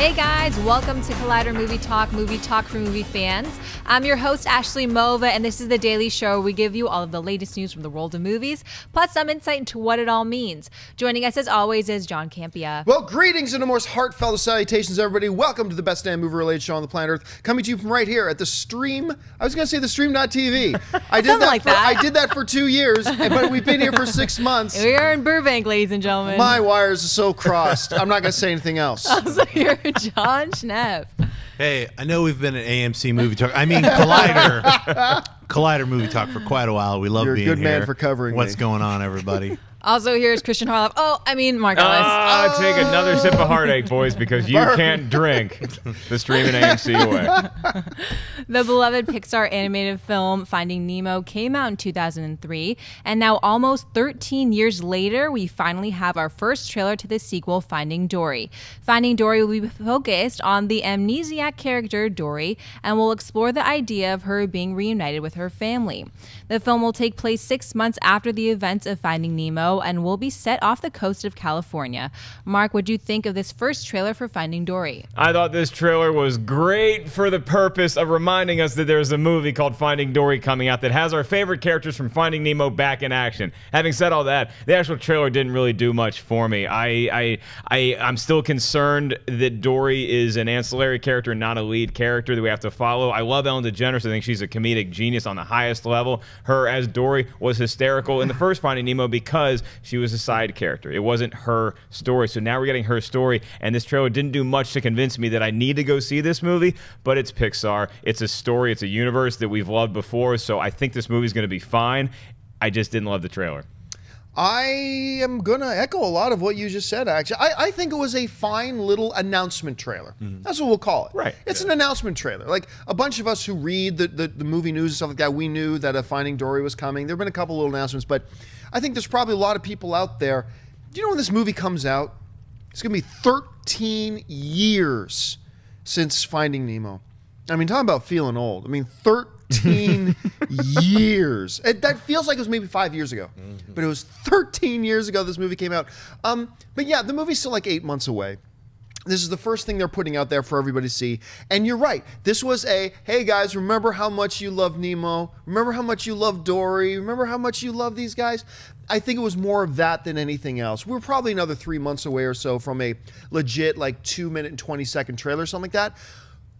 Hey guys, welcome to Collider Movie Talk, movie talk for movie fans. I'm your host, Ashley Mova, and this is the daily show where we give you all of the latest news from the world of movies, plus some insight into what it all means. Joining us as always is John Campea. Well, greetings and the most heartfelt salutations, everybody. Welcome to the best damn movie related show on the planet Earth, coming to you from right here at the stream. I was going to say the stream.tv. I did that, like for, that. I did that for two years, but we've been here for six months. We are in Burbank, ladies and gentlemen. My wires are so crossed. I'm not going to say anything else. Oh, here, Jon Schnepp. Hey, I know we've been at AMC Movie Talk. I mean Collider, Collider Movie Talk for quite a while. We love You're a being good man here. for covering What's me. going on, everybody? Also here is Christian Harloff. Oh, I mean Mark Ellis. Ah, take another sip of heartache, boys, because you can't drink the streaming AMC away. The beloved Pixar animated film Finding Nemo came out in 2003, and now almost 13 years later, we finally have our first trailer to the sequel, Finding Dory. Finding Dory will be focused on the amnesiac character Dory and will explore the idea of her being reunited with her family. The film will take place six months after the events of Finding Nemo and will be set off the coast of California. Mark, what do you think of this first trailer for Finding Dory? I thought this trailer was great for the purpose of reminding us that there's a movie called Finding Dory coming out that has our favorite characters from Finding Nemo back in action. Having said all that, the actual trailer didn't really do much for me. I, I, I, I'm still concerned that Dory is an ancillary character, not a lead character that we have to follow. I love Ellen DeGeneres. I think she's a comedic genius on the highest level. Her as Dory was hysterical in the first Finding Nemo because she was a side character. It wasn't her story. So now we're getting her story, and this trailer didn't do much to convince me that I need to go see this movie. But it's Pixar. It's a story. It's a universe that we've loved before. So I think this movie's going to be fine. I just didn't love the trailer. I am going to echo a lot of what you just said, actually. I, I think it was a fine little announcement trailer. Mm-hmm. That's what we'll call it. Right. It's an announcement trailer. Like a bunch of us who read the, the, the movie news and stuff like that, we knew that a Finding Dory was coming. There have been a couple little announcements, but I think there's probably a lot of people out there. Do you know when this movie comes out? It's going to be 13 years since Finding Nemo. I mean, talking about feeling old. I mean, 13 years. It, that feels like it was maybe five years ago, but it was 13 years ago this movie came out. Um, but yeah, the movie's still like eight months away. This is the first thing they're putting out there for everybody to see. And you're right. This was a hey guys, remember how much you love Nemo? Remember how much you love Dory? Remember how much you love these guys? I think it was more of that than anything else. We're probably another three months away or so from a legit like two minute and 20 second trailer, or something like that.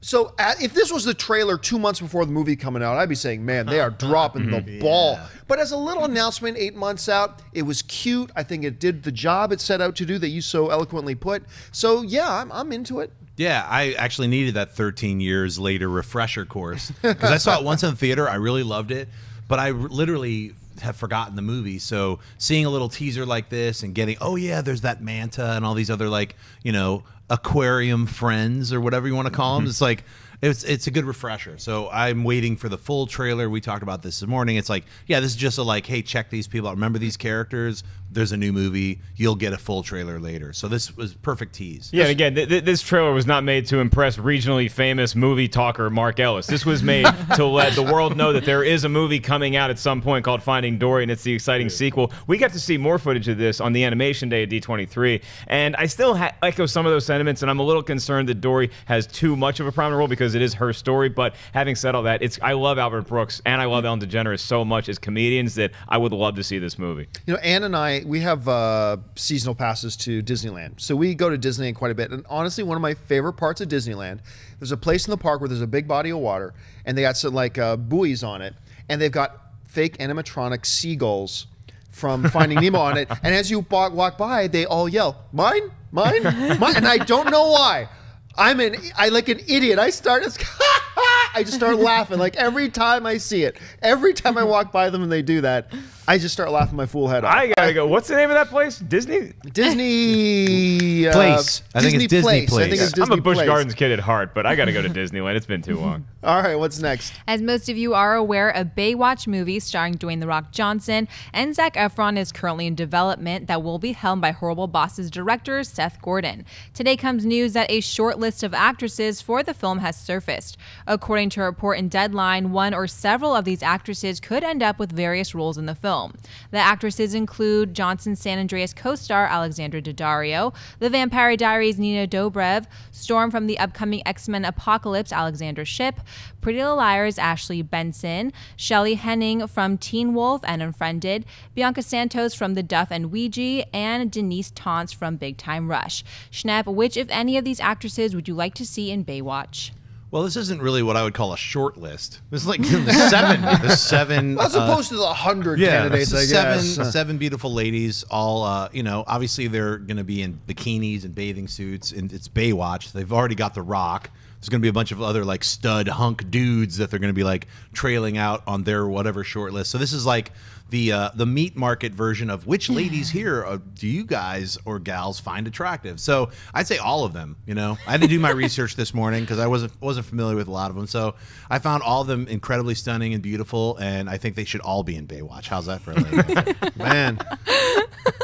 So uh, if this was the trailer two months before the movie coming out, I'd be saying, man, they are dropping the ball. But as a little announcement, eight months out, it was cute. I think it did the job it set out to do that you so eloquently put. So yeah, I'm, I'm into it. Yeah, I actually needed that 13 years later refresher course because I saw it once in the theater. I really loved it, but I literally have forgotten the movie. So seeing a little teaser like this and getting, oh yeah, there's that manta and all these other like you know aquarium friends or whatever you want to call them. Mm-hmm. It's like it's it's a good refresher. So I'm waiting for the full trailer. We talked about this this morning. It's like, yeah, this is just a like, hey, check these people out. Remember these characters? There's a new movie. You'll get a full trailer later. So this was perfect tease. Yeah, and again, th- th- this trailer was not made to impress regionally famous movie talker Mark Ellis. This was made to let the world know that there is a movie coming out at some point called Finding Dory, and it's the exciting sequel. We got to see more footage of this on the animation day at D23, and I still ha- echo some of those sentiments, and I'm a little concerned that Dory has too much of a prominent role because it is her story. But having said all that, it's I love Albert Brooks and I love Ellen DeGeneres so much as comedians that I would love to see this movie. You know, Anne and I, we have uh, seasonal passes to Disneyland. So we go to Disneyland quite a bit. And honestly, one of my favorite parts of Disneyland, there's a place in the park where there's a big body of water and they got some like uh, buoys on it. And they've got fake animatronic seagulls from Finding Nemo on it. And as you walk, walk by, they all yell, mine, mine, mine. And I don't know why. I'm an, I like an idiot. I start, I just start laughing like every time I see it. Every time I walk by them and they do that, I just start laughing my fool head off. I gotta go. What's the name of that place? Disney. Disney uh, Place. I think it's Disney I think Place. it's Disney I'm a Busch Place. Gardens kid at heart, but I gotta go to Disneyland. It's been too long. All right, what's next? As most of you are aware, a Baywatch movie starring Dwayne The Rock Johnson and Zac Efron is currently in development that will be helmed by Horrible Bosses director Seth Gordon. Today comes news that a short list of actresses for the film has surfaced. According to a report in Deadline, one or several of these actresses could end up with various roles in the film. Film. The actresses include Johnson San Andreas co star Alexandra Daddario, The Vampire Diaries Nina Dobrev, Storm from the upcoming X Men Apocalypse Alexandra Shipp, Pretty Little Liars Ashley Benson, Shelley Hennig from Teen Wolf and Unfriended, Bianca Santos from The Duff and Ouija, and Denyse Tontz from Big Time Rush. Schnepp, which, if any of these actresses, would you like to see in Baywatch? Well, this isn't really what I would call a short list. This is like the seven, the seven. As uh, opposed to the hundred yeah, candidates, I seven, guess. Uh, seven beautiful ladies. All, uh, you know, obviously they're going to be in bikinis and bathing suits, and it's Baywatch. They've already got The Rock. There's going to be a bunch of other like stud hunk dudes that they're going to be like trailing out on their whatever short list. So this is like the uh, the meat market version of which ladies here uh, do you guys or gals find attractive? So I'd say all of them. You know, I had to do my research this morning because I wasn't wasn't familiar with a lot of them. So I found all of them incredibly stunning and beautiful, and I think they should all be in Baywatch. How's that for a lady? Man,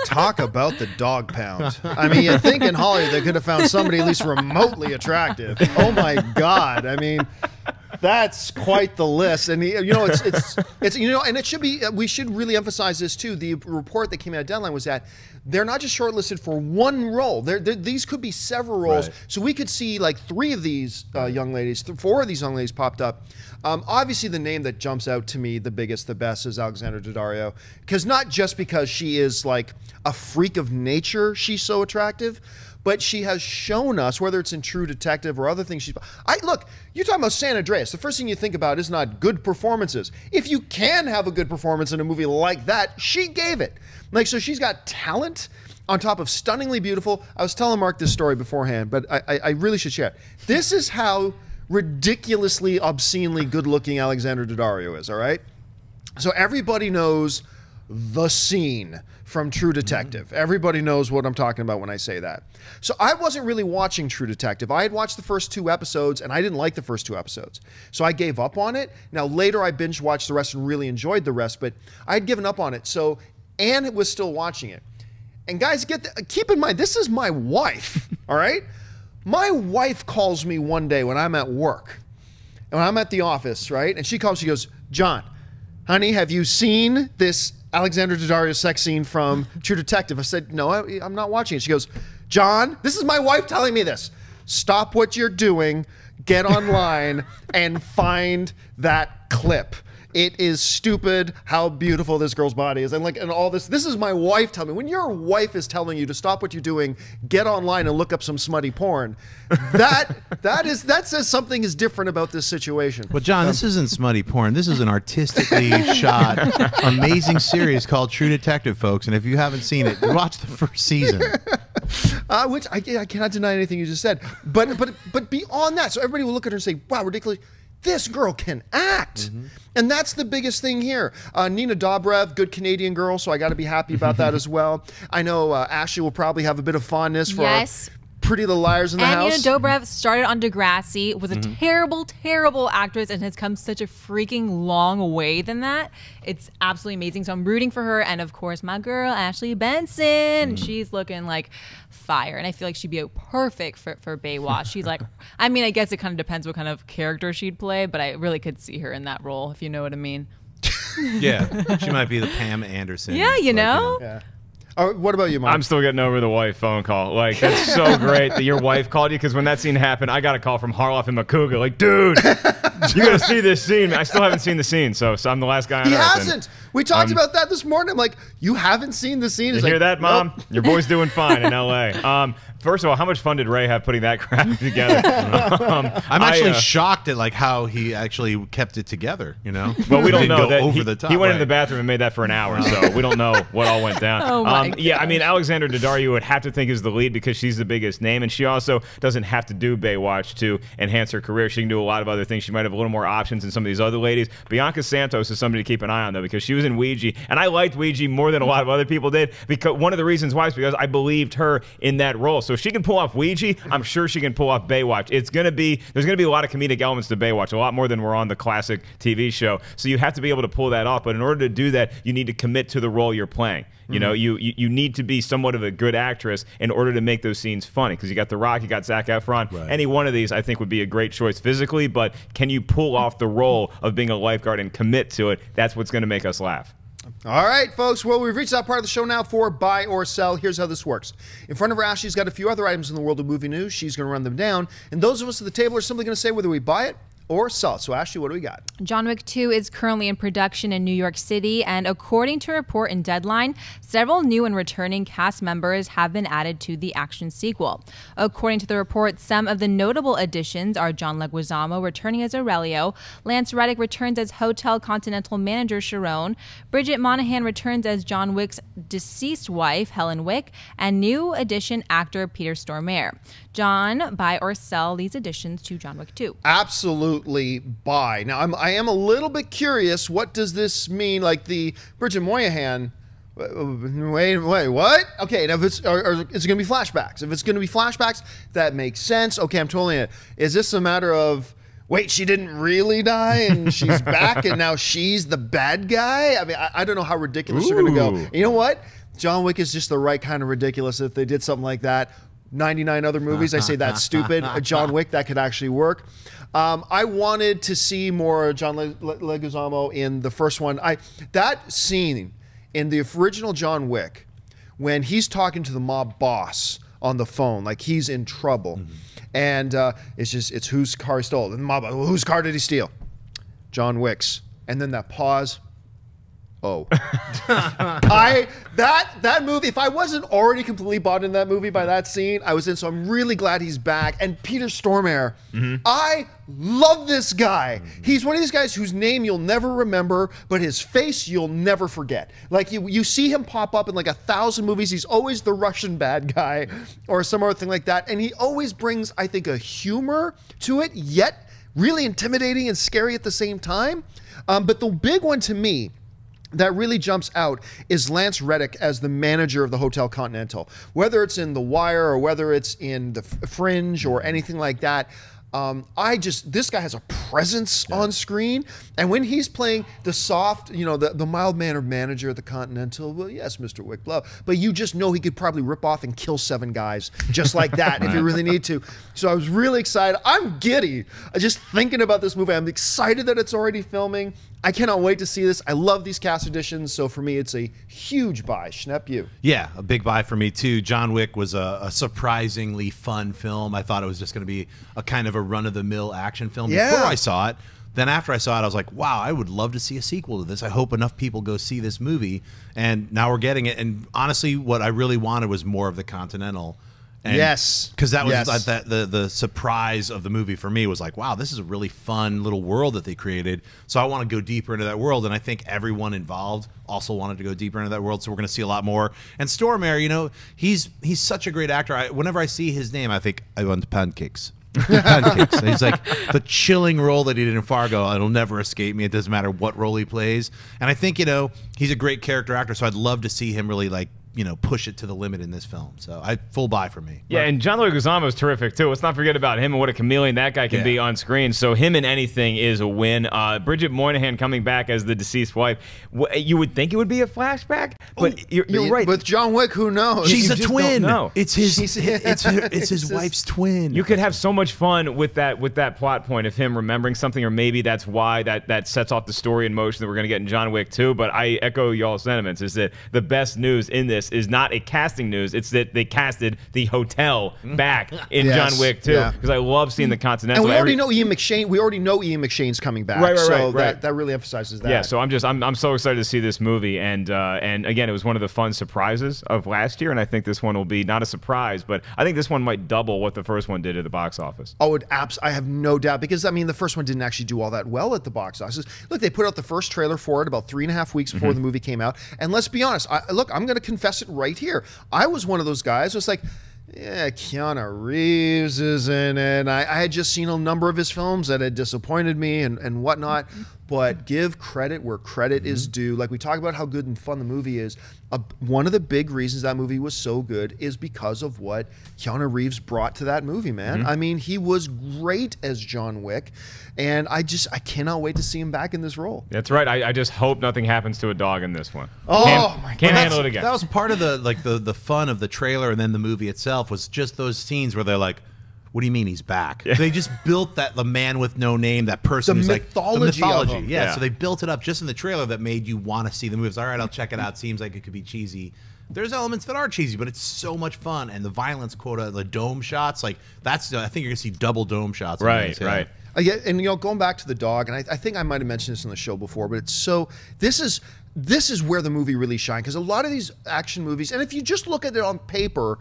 talk about the dog pound. I mean, you think in Hollywood they could have found somebody at least remotely attractive. Oh my God! I mean, that's quite the list. And you know, it's it's it's you know, and it should be. We should really emphasize this too. The report that came out of Deadline was that they're not just shortlisted for one role. They're, they're, these could be several roles. Right. So we could see like three of these uh, young ladies, th- four of these young ladies popped up. Um, obviously, the name that jumps out to me the biggest, the best, is Alexandra Daddario, because not just because she is like a freak of nature, she's so attractive, but she has shown us whether it's in True Detective or other things she's. I look, you're talking about San Andreas. The first thing you think about is not good performances. If you can have a good performance in a movie like that, she gave it. Like so, she's got talent on top of stunningly beautiful. I was telling Mark this story beforehand, but I, I, I really should share. This is how ridiculously, obscenely good-looking Alexander Daddario is. All right. So everybody knows the scene from True Detective. Everybody knows what I'm talking about when I say that. So I wasn't really watching True Detective. I had watched the first two episodes and I didn't like the first two episodes. So I gave up on it. Now later I binge watched the rest and really enjoyed the rest, but I had given up on it. So Anne was still watching it. And guys, get the, keep in mind this is my wife, all right? My wife calls me one day when I'm at work. And when I'm at the office, right? And she calls, she goes, John, honey, have you seen this Alexander Daddario sex scene from True Detective? I said, no, I, I'm not watching it. She goes, John, this is my wife telling me this. Stop what you're doing, get online, and find that clip. It is stupid how beautiful this girl's body is. And like, and all this, this is my wife telling me. When your wife is telling you to stop what you're doing, get online and look up some smutty porn, that, that is, that says something is different about this situation. Well, John, this isn't smutty porn. This is an artistically shot, amazing series called True Detective, folks. And if you haven't seen it, watch the first season. Uh, which I, I cannot deny anything you just said. But but but beyond that, so everybody will look at her and say, "Wow, ridiculous." This girl can act, and that's the biggest thing here. Uh, Nina Dobrev, good Canadian girl, so I got to be happy about that as well. I know uh, Ashley will probably have a bit of fondness for our Yes. Pretty Little Liars in the And house. Nina Dobrev started on Degrassi, was a Mm-hmm. terrible, terrible actress, and has come such a freaking long way than that. It's absolutely amazing. So I'm rooting for her, and of course my girl Ashley Benson. Mm-hmm. She's looking like fire, and I feel like she'd be a perfect for for Baywatch. She's like, I mean, I guess it kind of depends what kind of character she'd play, but I really could see her in that role, if you know what I mean. Yeah, she might be the Pam Anderson. Yeah, you like, know. yeah. Oh, what about you, Mom? I'm still getting over the wife phone call. Like that's so great that your wife called you because when that scene happened, I got a call from Harloff and McCougar. Like, dude, you gotta see this scene. I still haven't seen the scene, so, so I'm the last guy. On he earth, and hasn't. We talked um, about that this morning. I'm like, you haven't seen the scene. You He's hear like, that, mom? "Nope." Your boy's doing fine in L.A. Um, first of all, how much fun did Ray have putting that crap together? um, I'm I, actually uh, shocked at like how he actually kept it together. You know, Well, we don't know that over he, the top. he went into right. the bathroom and made that for an hour, so we don't know what all went down. Oh my um, yeah, I mean Alexander Daddario would have to think is the lead because she's the biggest name, and she also doesn't have to do Baywatch to enhance her career. She can do a lot of other things. She might have a little more options than some of these other ladies. Bianca Santos is somebody to keep an eye on though because she was in Ouija, and I liked Ouija more than a lot of other people did. Because one of the reasons why is because I believed her in that role. So if she can pull off Ouija, I'm sure she can pull off Baywatch. It's gonna be there's gonna be a lot of comedic elements to Baywatch, a lot more than we're on the classic TV show. So you have to be able to pull that off. But in order to do that, you need to commit to the role you're playing. You know, mm-hmm. you, you you need to be somewhat of a good actress in order to make those scenes funny. Because you got The Rock, you got Zac Efron. Right. Any one of these, I think, would be a great choice physically. But can you pull off the role of being a lifeguard and commit to it? That's what's going to make us laugh. All right, folks. Well, we've reached that part of the show now for buy or sell. Here's how this works. In front of her, Ashley's got a few other items in the world of movie news. She's going to run them down, and those of us at the table are simply going to say whether we buy it or Salt. So, Ashley, what do we got? John Wick 2 is currently in production in New York City, and according to a report in Deadline, several new and returning cast members have been added to the action sequel. According to the report, some of the notable additions are John Leguizamo returning as Aurelio, Lance Reddick returns as Hotel Continental manager Charon, Bridget Moynahan returns as John Wick's deceased wife, Helen Wick, and new addition actor Peter Stormare. John, buy or sell these additions to John Wick 2? Absolutely buy. Now, I'm, I am a little bit curious. What does this mean? Like the Bridget Moynahan. Wait, wait, what? Okay, now if it's, or, or is it going to be flashbacks? If it's going to be flashbacks, that makes sense. Okay, I'm totally it. Is this a matter of, wait, she didn't really die and she's back and now she's the bad guy? I mean, I, I don't know how ridiculous they're going to go. You know what? John Wick is just the right kind of ridiculous if they did something like that. 99 other movies, I say that's stupid. John Wick, that could actually work. Um, I wanted to see more John Le- Le- Leguizamo in the first one. I that scene in the original John Wick when he's talking to the mob boss on the phone, like he's in trouble, and uh, it's just it's whose car he stole. And the mob, whose car did he steal? John Wick's. And then that pause. Oh, I that that movie. If I wasn't already completely bought in that movie by that scene, I was in. So I'm really glad he's back. And Peter Stormare, I love this guy. He's one of these guys whose name you'll never remember, but his face you'll never forget. Like you, you see him pop up in like a thousand movies. He's always the Russian bad guy or some other thing like that, and he always brings, I think, a humor to it, yet really intimidating and scary at the same time. Um, but the big one to me that really jumps out is Lance Reddick as the manager of the Hotel Continental. Whether it's in The Wire or whether it's in The Fringe or anything like that, um, I just this guy has a presence on screen, and when he's playing the soft, you know, the, the mild mannered manager of the Continental, well, yes, Mr. Wick, love, but you just know he could probably rip off and kill seven guys just like that if you really need to. So I was really excited. I'm giddy just thinking about this movie. I'm excited that it's already filming. I cannot wait to see this. I love these cast additions, so for me, it's a huge buy. Schnepp, you. Yeah, a big buy for me too. John Wick was a, a surprisingly fun film. I thought it was just going to be a kind of a run of the mill action film Yeah. before I saw it. Then after I saw it, I was like, wow, I would love to see a sequel to this. I hope enough people go see this movie. And now we're getting it. And honestly, what I really wanted was more of the Continental. And Yes. because that was Yes. like that the the surprise of the movie for me was like, wow, this is a really fun little world that they created. So I want to go deeper into that world, and I think everyone involved also wanted to go deeper into that world. So we're going to see a lot more. And Stormare, you know, he's he's such a great actor. I, whenever I see his name, I think I want pancakes. pancakes. And he's like the chilling role that he did in Fargo. It'll never escape me. It doesn't matter what role he plays. And I think you know he's a great character actor. So I'd love to see him really like you know push it to the limit in this film. So I full buy for me. Yeah, and John Leguizamo is terrific too. Let's not forget about him and what a chameleon that guy can Yeah. be on screen. So him in anything is a win. Uh, Bridget Moynahan coming back as the deceased wife. wh- You would think it would be a flashback, but you're, you're right. With John Wick, who knows? She's You a twin. don't. It's his. It's her, it's his It's his- wife's twin. You could have so much fun with that with that plot point of him remembering something, or maybe that's why that that sets off the story in motion that we're going to get in John Wick 2. But I echo y'all's sentiments: is that the best news in this is not a casting news; it's that they casted the hotel back in Yes, John Wick 2 yeah. because I love seeing the Continental. and we already know Ian McShane. We already know Ian McShane's coming back. Right, right, so right, right. That, that really emphasizes that. Yeah, so I'm just I'm, I'm so excited to see this movie, and uh, and again, it was one of the fun surprises of last year, and I think this one will be not a surprise, but I think this one might double what the first one did at the box office. Oh, it abs- I have no doubt because I mean the first one didn't actually do all that well at the box office. Look, they put out the first trailer for it about three and a half weeks before the movie came out, and let's be honest. I, look, I'm going to confess it right here. I was one of those guys. who was like. Yeah, Keanu Reeves is in it. I, I had just seen a number of his films that had disappointed me and, and whatnot. But give credit where credit is due. Like we talk about how good and fun the movie is. Uh, one of the big reasons that movie was so good is because of what Keanu Reeves brought to that movie, man. I mean, he was great as John Wick, and I just I cannot wait to see him back in this role. That's right. I, I just hope nothing happens to a dog in this one. Oh, can't, my God. can't handle it again. That was part of the like the the fun of the trailer and then the movie itself was just those scenes where they're like, What do you mean he's back? They just built that the man with no name, that person The who's mythology like of the mythology. him. Yeah, Yeah. so they built it up just in the trailer that made you want to see the movies. All right, I'll check it out. Seems like it could be cheesy. There's elements that are cheesy, but it's so much fun, and the violence quota, the dome shots, like that's. I think you're gonna see double dome shots. Right, this, right. Uh, yeah, and you know, going back to the dog, and I, I think I might have mentioned this on the show before, but it's so this is this is where the movie really shines because a lot of these action movies, and if you just look at it on paper.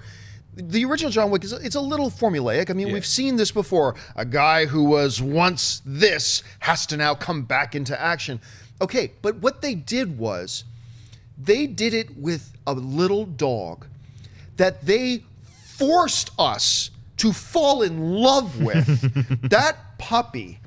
The original John Wick is it's a little formulaic. I mean, we've seen this before. A guy who was once this has to now come back into action. Okay, but what they did was they did it with a little dog that they forced us to fall in love with that puppy.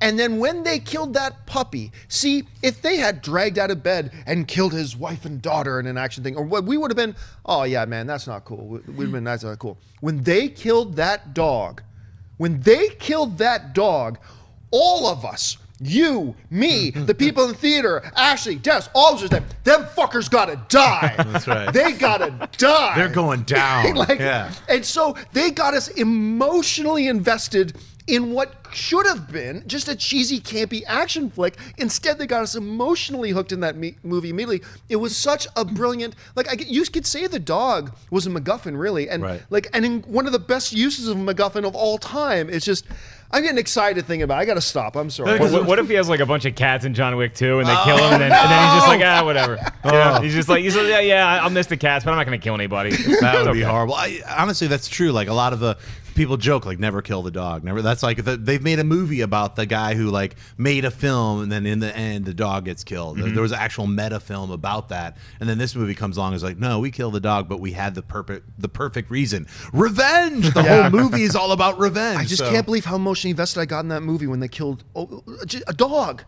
And then when they killed that puppy, see, if they had dragged out of bed and killed his wife and daughter in an action thing, or what we would have been, oh yeah, man, that's not cool. We- We'd have been that's not cool. When they killed that dog, when they killed that dog, all of us, you, me, the people in the theater, Ashley, Des, all of us, them, them fuckers gotta die. That's right. They gotta die. They're going down. like, yeah. And so they got us emotionally invested in what should have been just a cheesy, campy action flick. Instead, they got us emotionally hooked in that me- movie immediately. It was such a brilliant, like I, you could say the dog was a MacGuffin, really, and Right. like, and in one of the best uses of a MacGuffin of all time. It's just, I'm getting excited thinking about. it. I got to stop. I'm sorry. What, what- what if he has like a bunch of cats in John Wick 2 and they kill him and then, and then he's just like, ah, whatever. You know, he's just like, he's like, yeah, yeah, I'll miss the cats, but I'm not going to kill anybody. That would It's be horrible. I, honestly, that's true. Like a lot of the people joke, like never kill the dog. Never. That's like the, they've made a movie about the guy who like made a film and then in the end the dog gets killed. There mm-hmm. was an actual meta film about that, and then this movie comes along is like, no, we kill the dog, but we had the perfect the perfect reason, revenge. The Yeah. whole movie is all about revenge. I just So- can't believe how emotionally invested I got in that movie when they killed oh, a dog.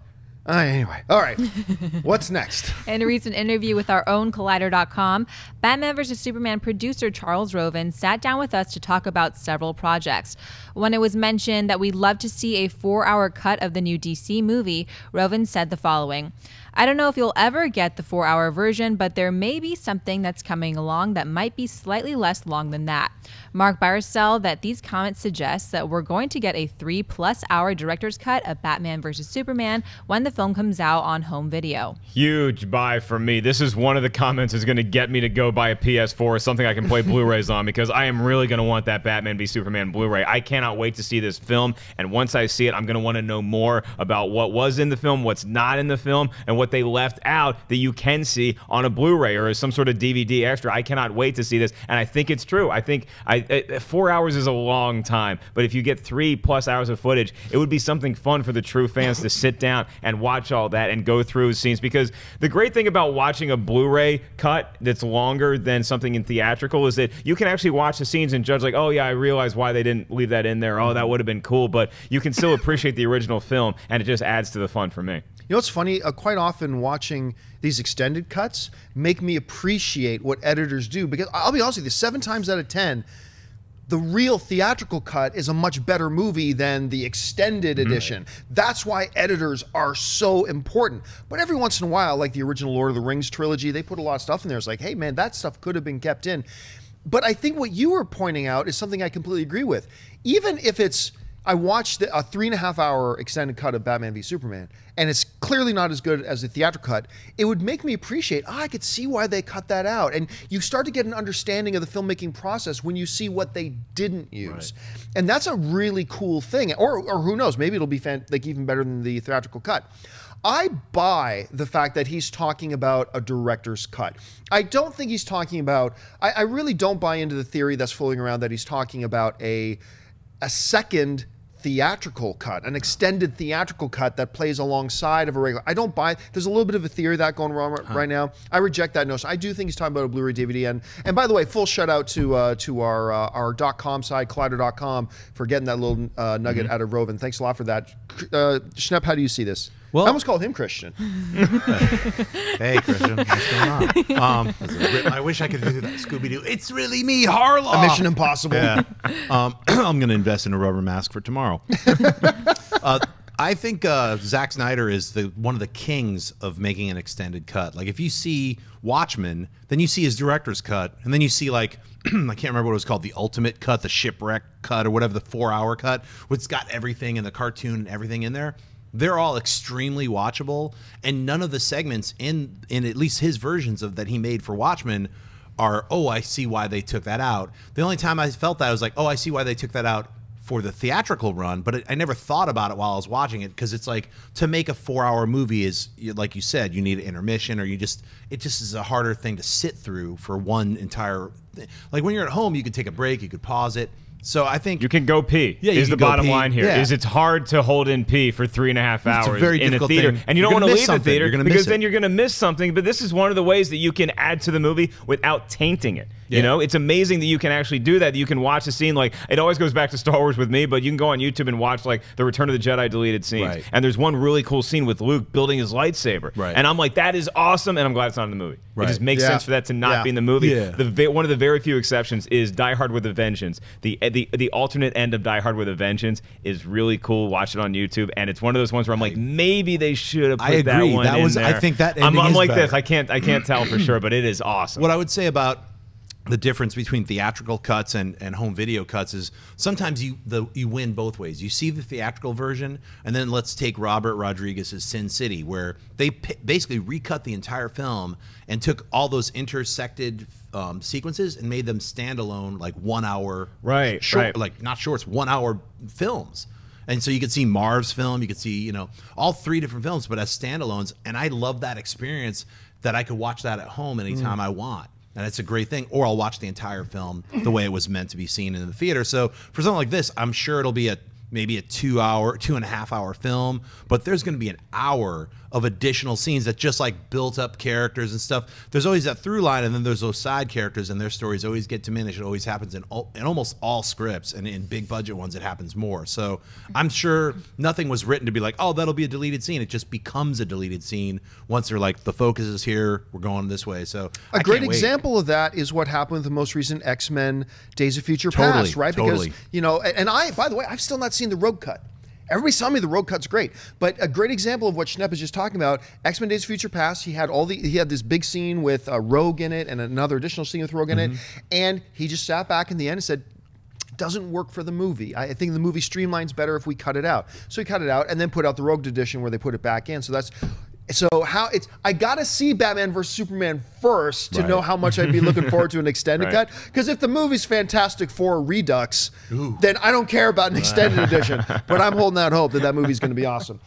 Uh, anyway, all right. What's next? In a recent interview with our own Collider.com, Batman vs. Superman producer Charles Roven sat down with us to talk about several projects. When it was mentioned that we'd love to see a four hour cut of the new DC movie, Roven said the following I don't know if you'll ever get the four hour version, but there may be something that's coming along that might be slightly less long than that. Mark Barsell that these comments suggest that we're going to get a three plus hour director's cut of Batman vs. Superman when the film comes out on home video. Huge buy for me. This is one of the comments that's going to get me to go buy a PS4 or something I can play Blu-rays on because I am really going to want that Batman v Superman Blu-ray. I cannot wait to see this film, and once I see it, I'm going to want to know more about what was in the film, what's not in the film, and what they left out that you can see on a Blu-ray or as some sort of DVD extra. I cannot wait to see this, and I think it's true. I think I uh, four hours is a long time, but if you get three plus hours of footage, it would be something fun for the true fans to sit down and watch all that and go through scenes. Because the great thing about watching a Blu-ray cut that's longer than something in theatrical is that you can actually watch the scenes and judge like, oh yeah, I realize why they didn't leave that in there. Oh, that would have been cool, but you can still appreciate the original film, and it just adds to the fun for me. You know what's funny? Uh, quite often, watching these extended cuts make me appreciate what editors do. Because I'll be honest with you, seven times out of ten, the real theatrical cut is a much better movie than the extended edition. That's why editors are so important. But every once in a while, like the original Lord of the Rings trilogy, they put a lot of stuff in there. It's like, hey, man, that stuff could have been kept in. But I think what you were pointing out is something I completely agree with. Even if it's I watched the, a three and a half hour extended cut of Batman v Superman, and it's clearly not as good as the theatrical cut. It would make me appreciate. Ah, I could see why they cut that out, and you start to get an understanding of the filmmaking process when you see what they didn't use, and that's a really cool thing. Or, or who knows? Maybe it'll be fan- like even better than the theatrical cut. I buy the fact that he's talking about a director's cut. I don't think he's talking about. I, I really don't buy into the theory that's floating around that he's talking about a a second theatrical cut, an extended theatrical cut that plays alongside of a regular. I don't buy. There's a little bit of a theory that going wrong right- right now. I reject that notion. I do think he's talking about a Blu-ray DVD. And and by the way, full shout out to uh, to our uh, our dot .com side, Collider.com, for getting that little uh, nugget out of Roven. Thanks a lot for that. Uh, Schnepp, how do you see this? Well- I almost called him Christian. Hey, Christian, what's going on? Um, I wish I could do that. Scooby Doo. It's really me, Harlow. Mission Impossible. Yeah. Um, I'm going to invest in a rubber mask for tomorrow. uh, I think uh, Zack Snyder is the one of the kings of making an extended cut. Like if you see Watchmen, then you see his director's cut, and then you see like I can't remember what it was called, the ultimate cut, the shipwreck cut, or whatever the four-hour cut, which got everything and the cartoon and everything in there. They're all extremely watchable, and none of the segments in in at least his versions of that he made for Watchmen are oh I see why they took that out. The only time I felt that I was like oh I see why they took that out for the theatrical run, but it, I never thought about it while I was watching it because it's like to make a four-hour movie is like you said, you need an intermission or you just it just is a harder thing to sit through for one entire. Thing. like when you're at home, you could take a break, you could pause it. So I think You can go pee. Yeah, is the bottom pee. line here? Yeah. Is it's hard to hold in pee for three and a half a hours very in a theater, thing. and you You're don't want to leave the theater because then it. you're going to miss something. But this is one of the ways that you can add to the movie without tainting it. You know, it's amazing that you can actually do that. that You can watch a scene like it always goes back to Star Wars with me, but you can go on YouTube and watch like the Return of the Jedi deleted scenes. Right. And there's one really cool scene with Luke building his lightsaber, Right. and I'm like, that is awesome, and I'm glad it's not in the movie. It just makes Yeah. sense for that to not Yeah. be in the movie. Yeah. The one of the very few exceptions is Die Hard with a Vengeance. The eh, the the alternate end of Die Hard with a Vengeance is really cool. Watch it on YouTube, and it's one of those ones where I'm like, maybe they should have put I that one That in was- I think that I'm, I'm is like this. I can't I can't tell for sure, but it is awesome. What I would say about the difference between theatrical cuts and, and home video cuts is sometimes you the you win both ways. You see the theatrical version, and then let's take Robert Rodriguez's Sin City, where they basically recut the entire film and took all those intersected um, sequences and made them standalone, like one hour, Right, short, right. like not shorts, one hour films. And so you could see Marv's film, you could see, you know, all three different films, but as standalones. And I love that experience that I could watch that at home anytime I want. And it's a great thing. Or I'll watch the entire film the way it was meant to be seen in the theater. So for something like this, I'm sure it'll be a maybe a two hour, two and a half hour film, but there's going to be an hour of additional scenes that just like built up characters and stuff. There's always that through line, and then there's those side characters, and their stories always get diminished. It always happens in, all, in almost all scripts, and in big budget ones, it happens more. So I'm sure nothing was written to be like, oh, that'll be a deleted scene. It just becomes a deleted scene once they're like, the focus is here, we're going this way. So A I great can't wait. example of that is what happened with the most recent X Men Days of Future Totally, Past, right? totally. Because you know, and I, by the way, I've still not seen the road cut. Everybody's telling me the road cut's great, but a great example of what Schnepp is just talking about: X Men Days of Future Past. He had all the he had this big scene with uh, Rogue in it, and another additional scene with Rogue in it, Mm-hmm. and he just sat back in the end and said, doesn't work for the movie. I I think the movie streamlines better if we cut it out. So he cut it out and then put out the Rogue edition where they put it back in. So that's so how it's I gotta see Batman versus Superman first to Right. know how much I'd be looking forward to an extended Right. cut. Because if the movie's Fantastic Four Redux, then I don't care about an extended edition. But I'm holding out hope that that movie's going to be awesome.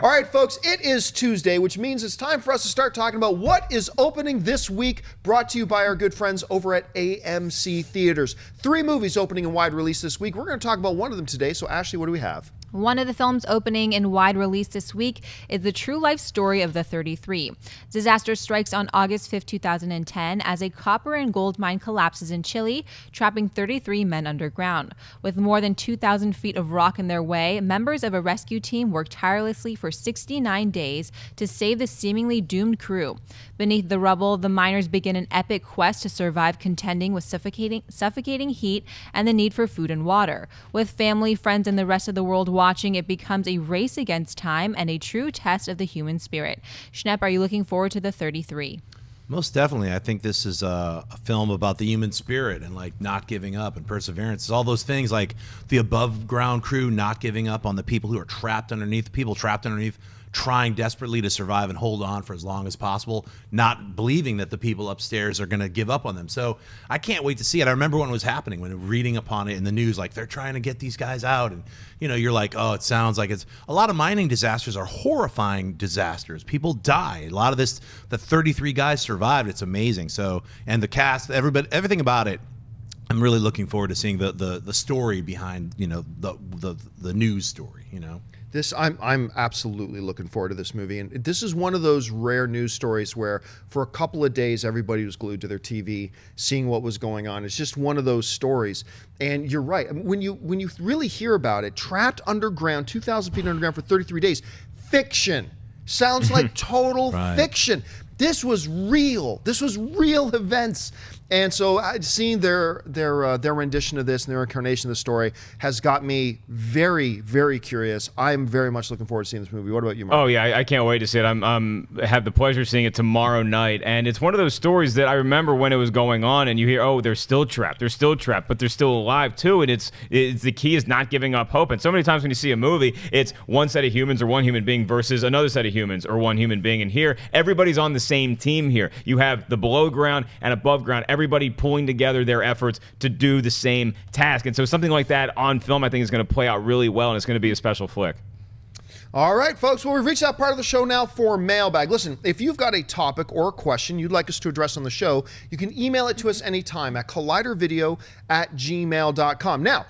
All right, folks, it is Tuesday, which means it's time for us to start talking about what is opening this week, brought to you by our good friends over at AMC Theaters. Three movies opening in wide release this week. We're going to talk about one of them today. So, Ashley, what do we have? One of the films opening in wide release this week is the true life story of the 33. Disaster strikes on August 5, 2010, as a copper and gold mine collapses in Chile, trapping 33 men underground. With more than 2,000 feet of rock in their way, members of a rescue team work tirelessly for 69 days to save the seemingly doomed crew. Beneath the rubble, the miners begin an epic quest to survive contending with suffocating, suffocating heat and the need for food and water. With family, friends, and the rest of the world watching, it becomes a race against time and a true test of the human spirit. Schnepp, are you looking forward to the 33? Most definitely. I think this is a, a film about the human spirit and like not giving up and perseverance. It's all those things like the above ground crew not giving up on the people who are trapped underneath, the people trapped underneath, trying desperately to survive and hold on for as long as possible, not believing that the people upstairs are going to give up on them. So I can't wait to see it. I remember when it was happening, when reading upon it in the news, like they're trying to get these guys out. And, you know, you're like, oh, it sounds like it's a lot of mining disasters are horrifying disasters. People die. A lot of this, the 33 guys survived. It's amazing. So, and the cast, everybody, everything about it. I'm really looking forward to seeing the, the, the story behind, you know, the, the, the news story, you know? This I'm I'm absolutely looking forward to this movie, and this is one of those rare news stories where for a couple of days everybody was glued to their TV, seeing what was going on. It's just one of those stories, and you're right. When you when you really hear about it, trapped underground, 2,000 feet underground for 33 days, fiction sounds like total Right. fiction. This was real. This was real events. And so I'd seen their their uh, their rendition of this and their incarnation of the story has got me very very curious. I'm very much looking forward to seeing this movie. What about you, Mark? Oh yeah, I, I can't wait to see it. I'm um have the pleasure of seeing it tomorrow night, and it's one of those stories that I remember when it was going on, and you hear, oh, they're still trapped, they're still trapped, but they're still alive too, and it's it's the key is not giving up hope. And so many times when you see a movie, it's one set of humans or one human being versus another set of humans or one human being, and here everybody's on the same team. Here you have the below ground and above ground, everybody pulling together their efforts to do the same task, and so something like that on film, I think, is going to play out really well, and it's going to be a special flick. All right, folks. Well, we've reached that part of the show now for mailbag. Listen, if you've got a topic or a question you'd like us to address on the show, you can email it to us anytime at collidervideo at gmail.com. Now,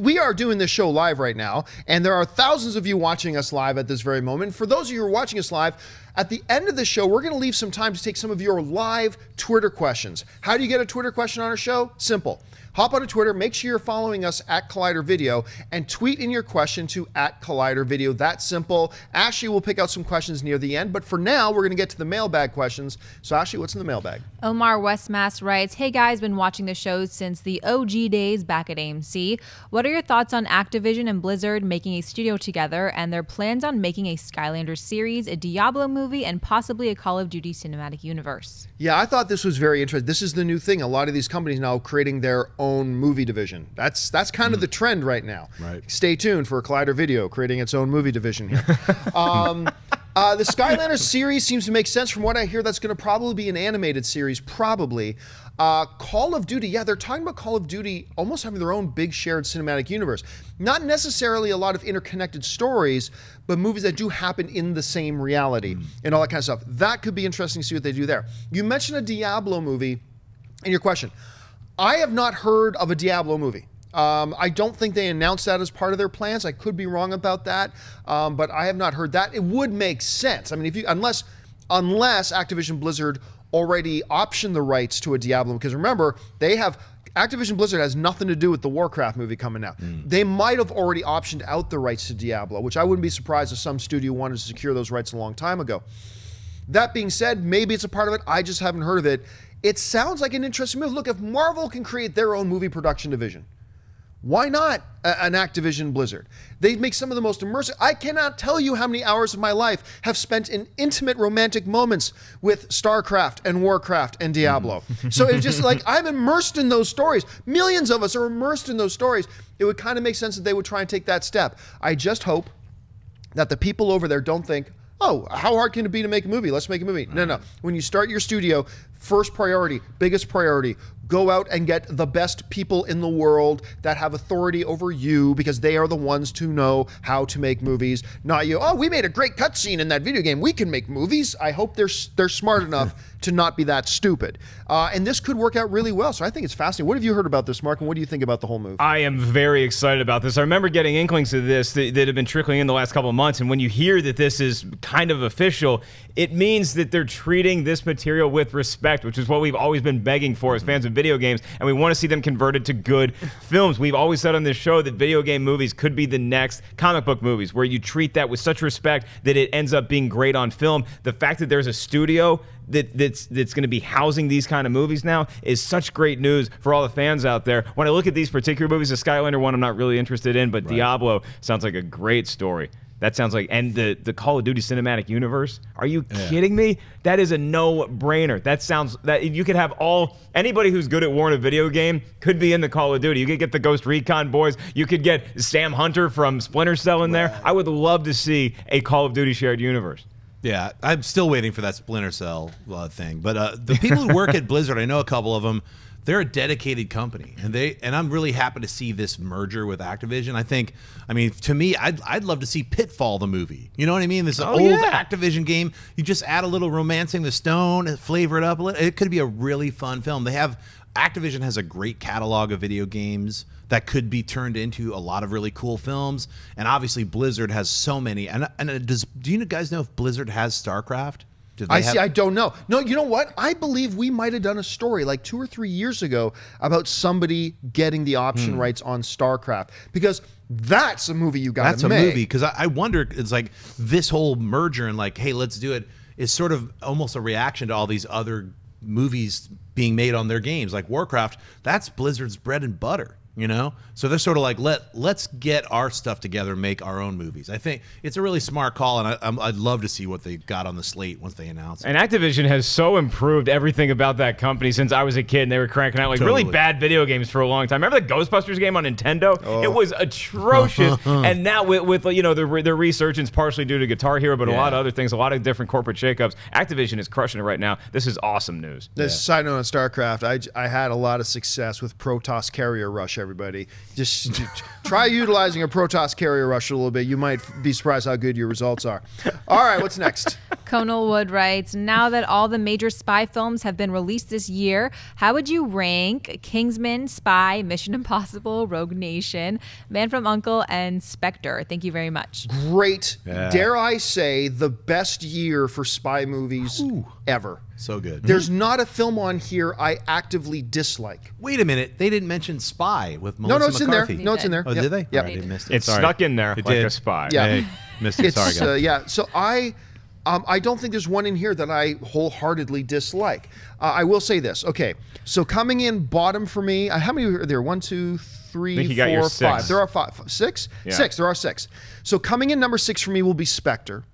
we are doing this show live right now, and there are thousands of you watching us live at this very moment. For those of you who are watching us live, at the end of the show, we're going to leave some time to take some of your live Twitter questions. How do you get a Twitter question on our show? Simple. Hop onto Twitter, make sure you're following us at Collider Video, and tweet in your question to at Collider Video. That's simple. Ashley will pick out some questions near the end, but for now, we're going to get to the mailbag questions. So, Ashley, what's in the mailbag? Omar Westmass writes, Hey guys, been watching the show since the OG days back at AMC. What are your thoughts on Activision and Blizzard making a studio together and their plans on making a Skylanders series, a Diablo movie, and possibly a Call of Duty cinematic universe? Yeah, I thought this was very interesting. This is the new thing. A lot of these companies now creating their own movie division. That's that's kind of the trend right now. Right. Stay tuned for a Collider Video creating its own movie division here. um, uh, the Skylanders series seems to make sense. From what I hear, that's going to probably be an animated series, probably. Uh, Call of Duty, yeah, they're talking about Call of Duty almost having their own big shared cinematic universe. Not necessarily a lot of interconnected stories, but movies that do happen in the same reality and all that kind of stuff. That could be interesting to see what they do there. You mentioned a Diablo movie in your question. I have not heard of a Diablo movie. Um, I don't think they announced that as part of their plans. I could be wrong about that, um, but I have not heard that. It would make sense. I mean, if you unless unless Activision Blizzard already optioned the rights to a Diablo, because remember they have Activision Blizzard has nothing to do with the Warcraft movie coming out. They might have already optioned out the rights to Diablo, which I wouldn't be surprised if some studio wanted to secure those rights a long time ago. That being said, maybe it's a part of it. I just haven't heard of it. It sounds like an interesting move. Look, if Marvel can create their own movie production division, why not an Activision Blizzard? They make some of the most immersive. I cannot tell you how many hours of my life have spent in intimate romantic moments with StarCraft and Warcraft and Diablo. Hmm. so it's just like I'm immersed in those stories. Millions of us are immersed in those stories. It would kind of make sense that they would try and take that step. I just hope that the people over there don't think, oh, how hard can it be to make a movie? Let's make a movie. No, no. When you start your studio, first priority, biggest priority, go out and get the best people in the world that have authority over you because they are the ones to know how to make movies. Not you. Oh, we made a great cutscene in that video game. We can make movies. I hope they're they're smart enough to not be that stupid. Uh, and this could work out really well. So I think it's fascinating. What have you heard about this, Mark? And what do you think about the whole move? I am very excited about this. I remember getting inklings of this that, that have been trickling in the last couple of months. And when you hear that this is kind of official, it means that they're treating this material with respect, which is what we've always been begging for as fans of video games. And we want to see them converted to good films. We've always said on this show that video game movies could be the next comic book movies, where you treat that with such respect that it ends up being great on film. The fact that there's a studio that that's that's going to be housing these kind of movies now is such great news for all the fans out there. When I look at these particular movies, the Skylander one I'm not really interested in, but Diablo sounds like a great story. That sounds like and the the Call of Duty cinematic universe. Are you kidding me? That is a no-brainer. That sounds that you could have all anybody who's good at war in a video game could be in the Call of Duty. You could get the Ghost Recon boys. You could get Sam Hunter from Splinter Cell in there. I would love to see a Call of Duty shared universe. Yeah, I'm still waiting for that Splinter Cell uh, thing. But uh, the people who work at Blizzard, I know a couple of them. They're a dedicated company, and they and I'm really happy to see this merger with Activision. I think, I mean, to me, I'd I'd love to see Pitfall the movie. You know what I mean? This old yeah. Activision game. You just add a little romancing the stone, and flavor it up a little. It could be a really fun film. They have Activision has a great catalog of video games that could be turned into a lot of really cool films, and obviously Blizzard has so many. And and uh, does do you guys know if Blizzard has StarCraft? I have- see. I don't know. No, you know what? I believe we might have done a story like two or three years ago about somebody getting the Hmm. option rights on StarCraft because that's a movie you got That's to a movie because I, I wonder. It's like this whole merger and like, hey, let's do it. is sort of almost a reaction to all these other movies being made on their games, like Warcraft. That's Blizzard's bread and butter you know? So they're sort of like let let's get our stuff together and make our own movies. I think it's a really smart call and I, would love to see what they got on the slate once they announce it. And activision has so improved everything about that company since i was a kid and they were cranking out like totally. really bad video games for a long time. Remember the ghostbusters game on nintendo? Oh. it was atrocious. And now with, with you know the, the resurgence partially due to guitar hero but yeah. a lot of other things a lot of different corporate shakeups activision is crushing it right now. This is awesome news. This yeah. side note on starcraft I, I had a lot of success with protoss carrier rush everybody. Just try utilizing a Protoss carrier rush a little bit. You might be surprised how good your results are. All right, what's next? Conal Wood writes Now that all the major spy films have been released this year, how would you rank Kingsman, Spy, Mission Impossible, Rogue Nation, Man from Uncle, and Spectre? Thank you very much. Great. Yeah. Dare I say, the best year for spy movies Ooh. ever. So good. There's not a film on here I actively dislike. Wait a minute. They didn't mention Spy with Melissa No, no, it's McCarthy. in there. No, it's in there. Oh, yep. did they? Yeah. Right, I missed it. It's Sorry. stuck in there it like did. a spy. Yeah. Hey, missed it. Sorry, guys. Uh, yeah. So I. Um, I don't think there's one in here that I wholeheartedly dislike. Uh, I will say this. Okay, so coming in bottom for me, uh, how many are there? One, two, three, four, five. There are five, six, yeah. six. There are six. So coming in number six for me will be Spectre.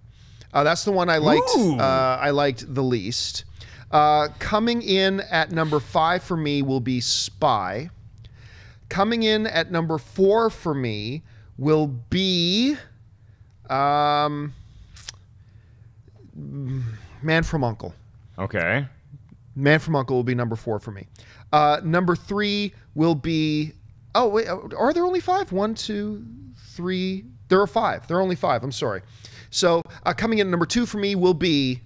Uh, that's the one I liked. Uh, I liked the least. Uh, coming in at number five for me will be Spy. Coming in at number four for me will be um, Man from Uncle. Okay. Man from Uncle will be number four for me. Uh, number three will be. Oh wait, are there only five? One, two, three. There are five. There are only five. I'm sorry. So uh, coming in at number two for me will be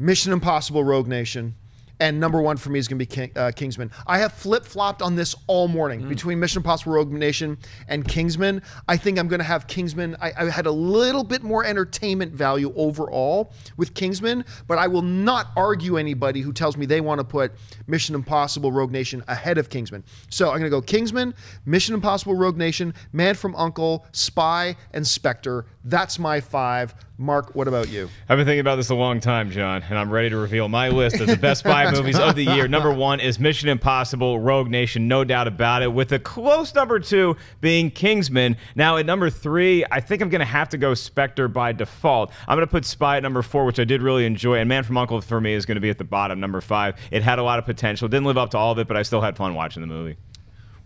Mission Impossible Rogue Nation, and number one for me is going to be King, uh, Kingsman. I have flip flopped on this all morning mm. between Mission Impossible Rogue Nation and Kingsman. I think I'm going to have Kingsman. I, I, had a little bit more entertainment value overall with Kingsman, but I will not argue anybody who tells me they want to put Mission Impossible Rogue Nation ahead of Kingsman. So I'm going to go Kingsman, Mission Impossible Rogue Nation, Man from Uncle, Spy, and Spectre. That's my five. Mark, what about you? I've been thinking about this a long time, John, and I'm ready to reveal my list of the best five movies of the year. Number one is Mission Impossible Rogue Nation, no doubt about it, with a close number two being Kingsman. Now, at number three, I think I'm going to have to go Spectre by default. I'm going to put Spy at number four, which I did really enjoy, and Man from Uncle for me is going to be at the bottom, number five. It had a lot of potential. Didn't live up to all of it, but I still had fun watching the movie.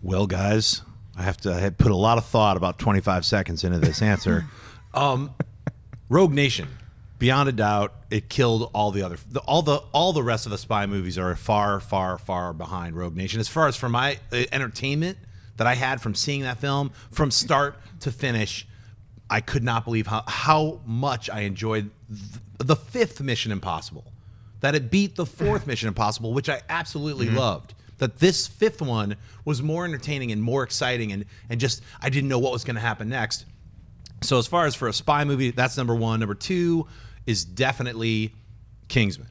Well, guys, I have to I put a lot of thought about 25 seconds into this answer. um, Rogue Nation, beyond a doubt, it killed all the other the, all the all the rest of the spy movies are far far far behind Rogue Nation as far as for my uh, entertainment that I had from seeing that film from start to finish. I could not believe how how much I enjoyed the, the fifth Mission Impossible. That it beat the fourth Mission Impossible, which I absolutely mm-hmm. loved that this fifth one was more entertaining and more exciting and and just I didn't know what was going to happen next. So as far as for a spy movie, that's number one. Number two is definitely Kingsman.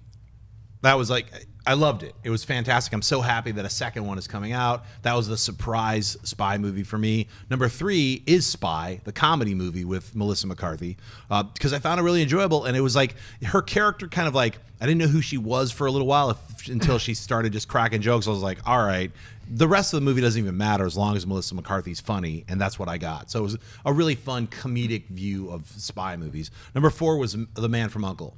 That was like I loved it. It was fantastic. I'm so happy that a second one is coming out. That was the surprise spy movie for me. Number three is Spy, the comedy movie with Melissa McCarthy, because uh, I found it really enjoyable. And it was like her character kind of like I didn't know who she was for a little while if, until she started just cracking jokes. I was like, all right, the rest of the movie doesn't even matter as long as Melissa McCarthy's funny, and that's what I got. So it was a really fun comedic view of spy movies. Number four was The Man from Uncle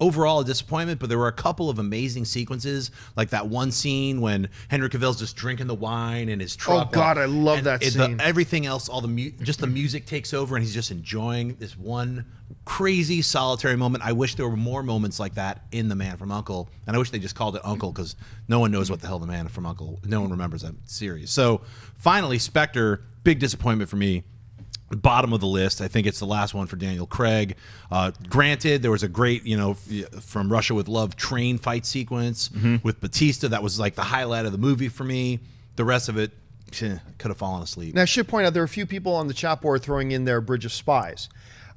overall a disappointment, but there were a couple of amazing sequences, like that one scene when Henry Cavill's just drinking the wine in his oh, truck. Oh God, I love that scene. The, everything else, all the mu- just the music takes over, and he's just enjoying this one crazy solitary moment. I wish there were more moments like that in The Man from Uncle, and I wish they just called it Uncle because no one knows what the hell The Man from Uncle. No one remembers that series. So finally, Spectre, big disappointment for me bottom of the list. I think it's the last one for Daniel Craig. Uh, granted, there was a great, you know, from Russia with Love train fight sequence mm-hmm. with Batista. That was like the highlight of the movie for me. The rest of it could have fallen asleep. Now, I should point out there are a few people on the chat board throwing in their Bridge of Spies.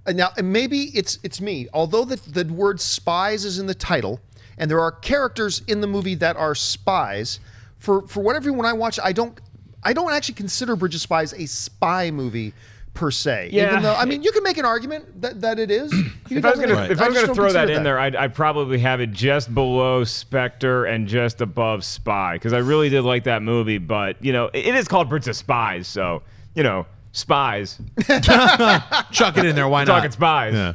Uh, now, maybe it's it's me. Although the, the word spies is in the title, and there are characters in the movie that are spies, for for whatever when I watch, I don't I don't actually consider Bridge of Spies a spy movie per se. Yeah. Even though I mean, you can make an argument that, that it is. If I was gonna, if I was just gonna throw that consider in there, I'd, I'd probably have it just below Spectre and just above Spy because I really did like that movie. But you know, it, it is called Bridge of Spies, so you know, spies. Chuck it in there. Why not? Talking spies. Yeah.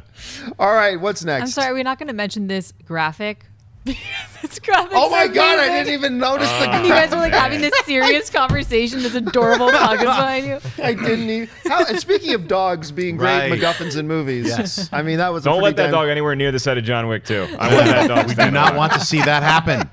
All right, what's next? I'm sorry, we're not going to mention this graphic. this graphic. Oh my god, I didn't even notice And the. you guys were like having this serious conversation. This adorable dog is behind you. I didn't even. How, and speaking of dogs being great Right. MacGuffins in movies, Yes. I mean that was. a Don't let that dog anywhere near the set of John Wick 2. I want that dog. We do not want to see that happen.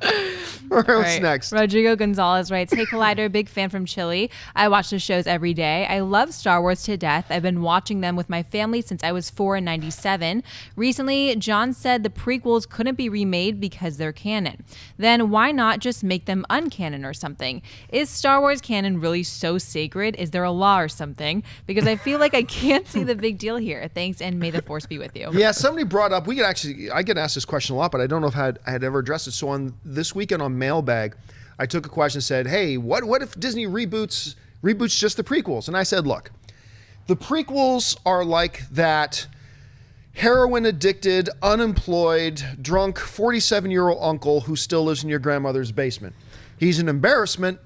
What's Right. next? Rodrigo Gonzalez writes, Hey Collider, big fan from Chile. I watch the shows every day. I love Star Wars to death. I've been watching them with my family since I was four in 97. Recently, John said the prequels couldn't be remade because they're canon. Then why not just make them uncanon or something? Is Star Wars canon really so sacred? Is there a law or something? Because I feel like I can't see the big deal here. Thanks, and may the force be with you. Yeah, somebody brought up. We could actually. I get asked this question a lot, but I don't know if I had, I had ever addressed it. So on this weekend on Mailbag, I took a question and said, "Hey, what what if Disney reboots reboots just the prequels?" And I said, "Look, the prequels are like that." Heroin addicted, unemployed, drunk 47 year old uncle who still lives in your grandmother's basement. He's an embarrassment,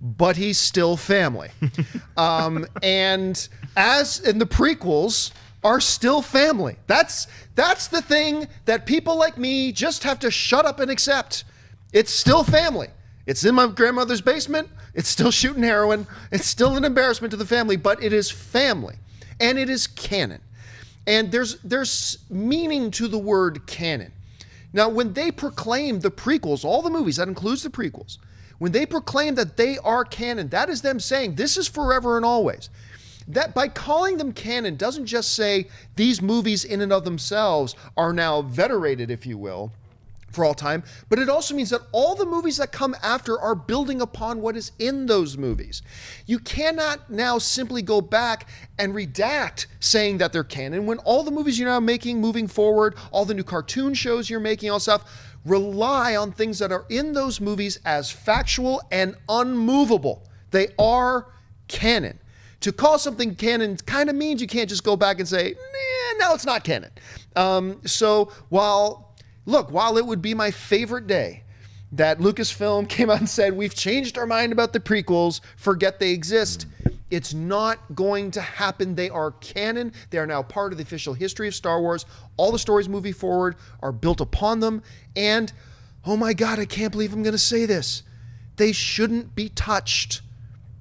but he's still family. um, and as in the prequels are still family. That's that's the thing that people like me just have to shut up and accept. It's still family. It's in my grandmother's basement. It's still shooting heroin. It's still an embarrassment to the family, but it is family. And it is canon. And there's there's meaning to the word canon. Now, when they proclaim the prequels, all the movies, that includes the prequels, when they proclaim that they are canon, that is them saying this is forever and always. That by calling them canon doesn't just say these movies in and of themselves are now veterated, if you will, for all time, but it also means that all the movies that come after are building upon what is in those movies. You cannot now simply go back and redact saying that they're canon when all the movies you're now making moving forward, all the new cartoon shows you're making, all stuff, rely on things that are in those movies as factual and unmovable. They are canon. To call something canon kind of means you can't just go back and say, nah, no, it's not canon. Um, so while, look, while it would be my favorite day that Lucasfilm came out and said, we've changed our mind about the prequels, forget they exist, it's not going to happen. They are canon. They are now part of the official history of Star Wars. All the stories moving forward are built upon them. And, oh my God, I can't believe I'm going to say this. They shouldn't be touched.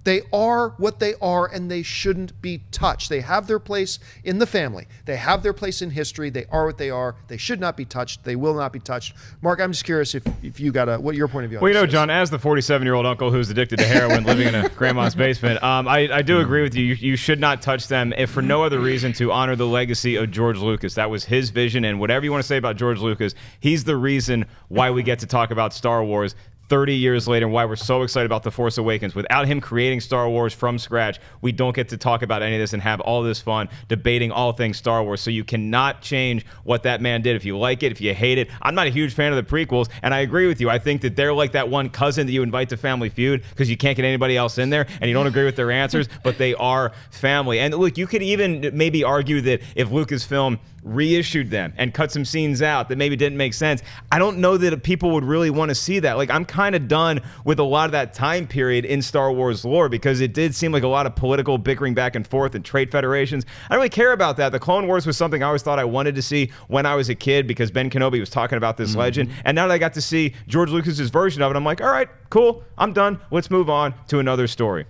They are what they are and they shouldn't be touched. They have their place in the family. They have their place in history. They are what they are. They should not be touched. They will not be touched. Mark, I'm just curious if, if you got a what your point of view on Well, you know, is. John, as the 47 year old uncle who's addicted to heroin living in a grandma's basement, um, I, I do agree with you. you. You should not touch them if for no other reason to honor the legacy of George Lucas. That was his vision, and whatever you want to say about George Lucas, he's the reason why we get to talk about Star Wars. 30 years later, and why we're so excited about The Force Awakens. Without him creating Star Wars from scratch, we don't get to talk about any of this and have all this fun debating all things Star Wars. So you cannot change what that man did. If you like it, if you hate it, I'm not a huge fan of the prequels, and I agree with you. I think that they're like that one cousin that you invite to Family Feud because you can't get anybody else in there, and you don't agree with their answers, but they are family. And look, you could even maybe argue that if Lucasfilm reissued them and cut some scenes out that maybe didn't make sense. I don't know that people would really want to see that. Like I'm kind of done with a lot of that time period in Star Wars lore because it did seem like a lot of political bickering back and forth and trade federations. I don't really care about that. The Clone Wars was something I always thought I wanted to see when I was a kid because Ben Kenobi was talking about this mm-hmm. legend. And now that I got to see George Lucas's version of it, I'm like, all right, cool, I'm done. Let's move on to another story.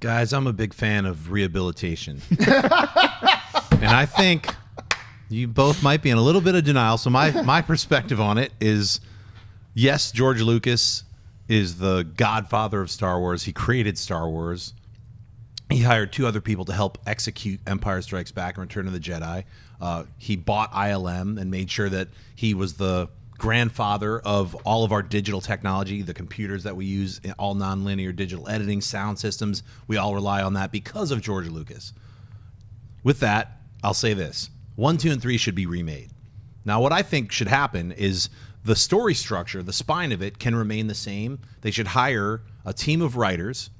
Guys, I'm a big fan of rehabilitation. and I think you both might be in a little bit of denial. So my my perspective on it is yes, George Lucas is the godfather of Star Wars. He created Star Wars. He hired two other people to help execute Empire Strikes Back and Return of the Jedi. Uh, he bought ILM and made sure that he was the grandfather of all of our digital technology, the computers that we use, all nonlinear digital editing, sound systems. We all rely on that because of George Lucas. With that, I'll say this one, two, and three should be remade. Now, what I think should happen is the story structure, the spine of it, can remain the same. They should hire a team of writers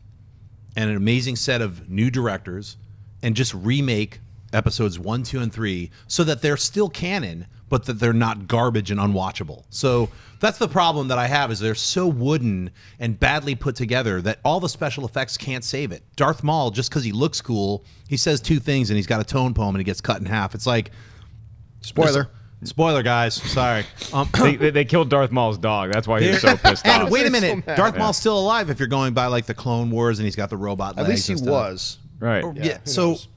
and an amazing set of new directors and just remake episodes one, two, and three so that they're still canon, but that they're not garbage and unwatchable. So that's the problem that I have is they're so wooden and badly put together that all the special effects can't save it. Darth Maul, just because he looks cool, he says two things and he's got a tone poem and he gets cut in half. It's like Spoiler. spoiler, guys. Sorry. Um, they, they, they killed Darth Maul's dog. That's why he's so pissed and off. wait a minute, mad. Darth Maul's still alive if you're going by like the Clone Wars and he's got the robot At legs. least he was. Right. Yeah. Yeah, so knows?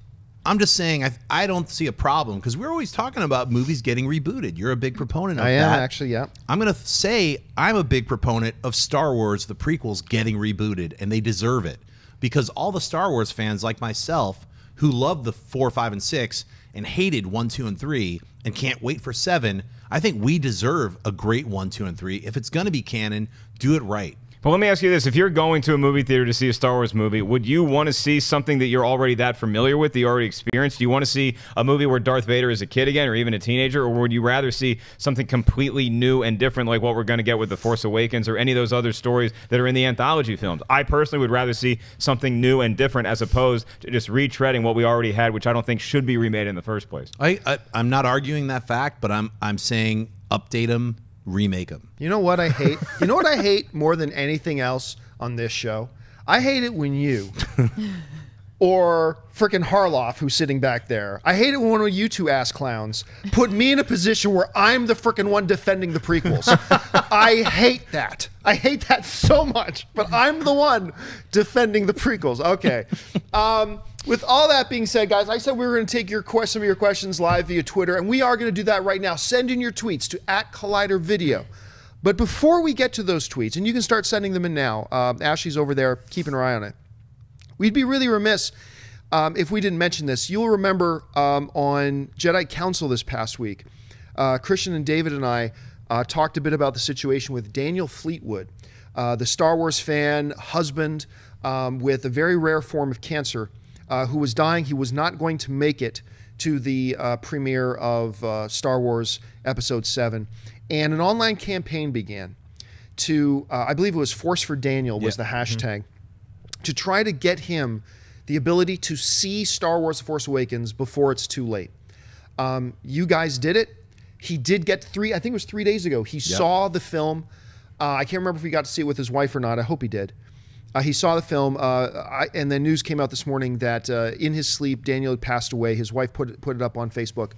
I'm just saying I I don't see a problem because we're always talking about movies getting rebooted. You're a big proponent of I am that. actually, yeah. I'm gonna say I'm a big proponent of Star Wars, the prequels getting rebooted, and they deserve it because all the Star Wars fans like myself who loved the four, five, and six and hated one, two, and three and can't wait for seven. I think we deserve a great one, two, and three. If it's gonna be canon, do it right. But let me ask you this: If you're going to a movie theater to see a Star Wars movie, would you want to see something that you're already that familiar with, that you already experienced? Do you want to see a movie where Darth Vader is a kid again, or even a teenager, or would you rather see something completely new and different, like what we're going to get with The Force Awakens, or any of those other stories that are in the anthology films? I personally would rather see something new and different, as opposed to just retreading what we already had, which I don't think should be remade in the first place. I, I I'm not arguing that fact, but I'm I'm saying update them, remake them. You know what I hate? you know what I hate more than anything else on this show? I hate it when you or freaking Harloff, who's sitting back there. I hate it when one of you two ass clowns put me in a position where I'm the freaking one defending the prequels. I hate that. I hate that so much, but I'm the one defending the prequels. Okay. Um, with all that being said, guys, I said we were going to take your que- some of your questions live via Twitter, and we are going to do that right now. Send in your tweets to at Collider Video. But before we get to those tweets, and you can start sending them in now, uh, Ashley's over there keeping her eye on it. We'd be really remiss um, if we didn't mention this. You'll remember um, on Jedi Council this past week, uh, Kristian and David and I uh, talked a bit about the situation with Daniel Fleetwood, uh, the Star Wars fan, husband um, with a very rare form of cancer, uh, who was dying. He was not going to make it to the uh, premiere of uh, Star Wars Episode 7. And an online campaign began to, uh, I believe it was Force for Daniel was Yeah. the hashtag to try to get him the ability to see Star Wars The Force Awakens before it's too late. Um, you guys did it. He did get three, I think it was three days ago. He saw the film. Uh, I can't remember if he got to see it with his wife or not. I hope he did. Uh, he saw the film, uh, I, and then news came out this morning that uh, in his sleep, Daniel had passed away. His wife put it, put it up on Facebook.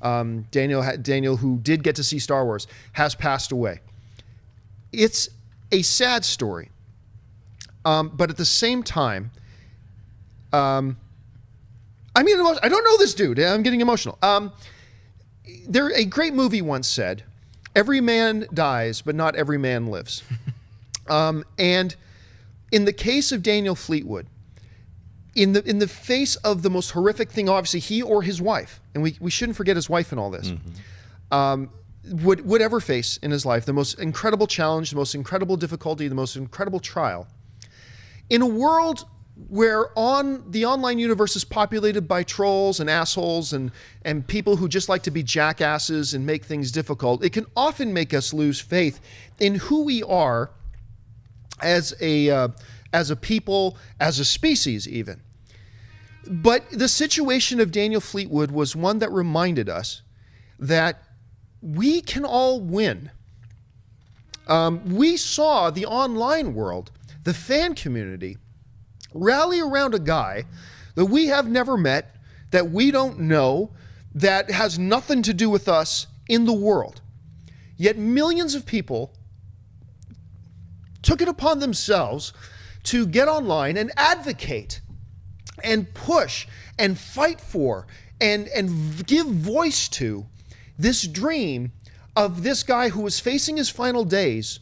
Um, Daniel, ha- Daniel, who did get to see Star Wars, has passed away. It's a sad story. Um, but at the same time, um, I mean, I don't know this dude. I'm getting emotional. Um, there, a great movie once said, "Every man dies, but not every man lives." um, and in the case of Daniel Fleetwood, in the in the face of the most horrific thing, obviously he or his wife, and we, we shouldn't forget his wife in all this, um, would would ever face in his life the most incredible challenge, the most incredible difficulty, the most incredible trial. In a world where on the online universe is populated by trolls and assholes and and people who just like to be jackasses and make things difficult, it can often make us lose faith in who we are as a uh, as a people, as a species, even. But the situation of Daniel Fleetwood was one that reminded us that we can all win. Um, we saw the online world, the fan community, rally around a guy that we have never met, that we don't know, that has nothing to do with us in the world. Yet millions of people took it upon themselves to get online and advocate and push and fight for and, and give voice to this dream of this guy who was facing his final days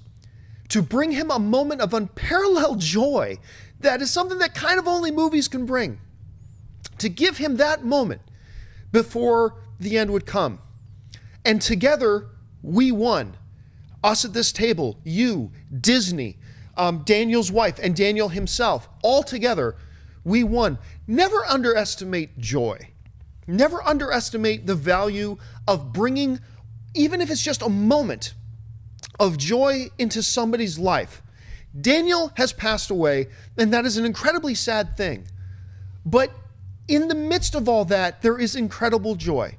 to bring him a moment of unparalleled joy that is something that kind of only movies can bring. To give him that moment before the end would come. And together, we won. Us at this table, you, Disney, um, Daniel's wife, and Daniel himself, all together, we won. Never underestimate joy. Never underestimate the value of bringing, even if it's just a moment, of joy into somebody's life. Daniel has passed away, and that is an incredibly sad thing. But in the midst of all that, there is incredible joy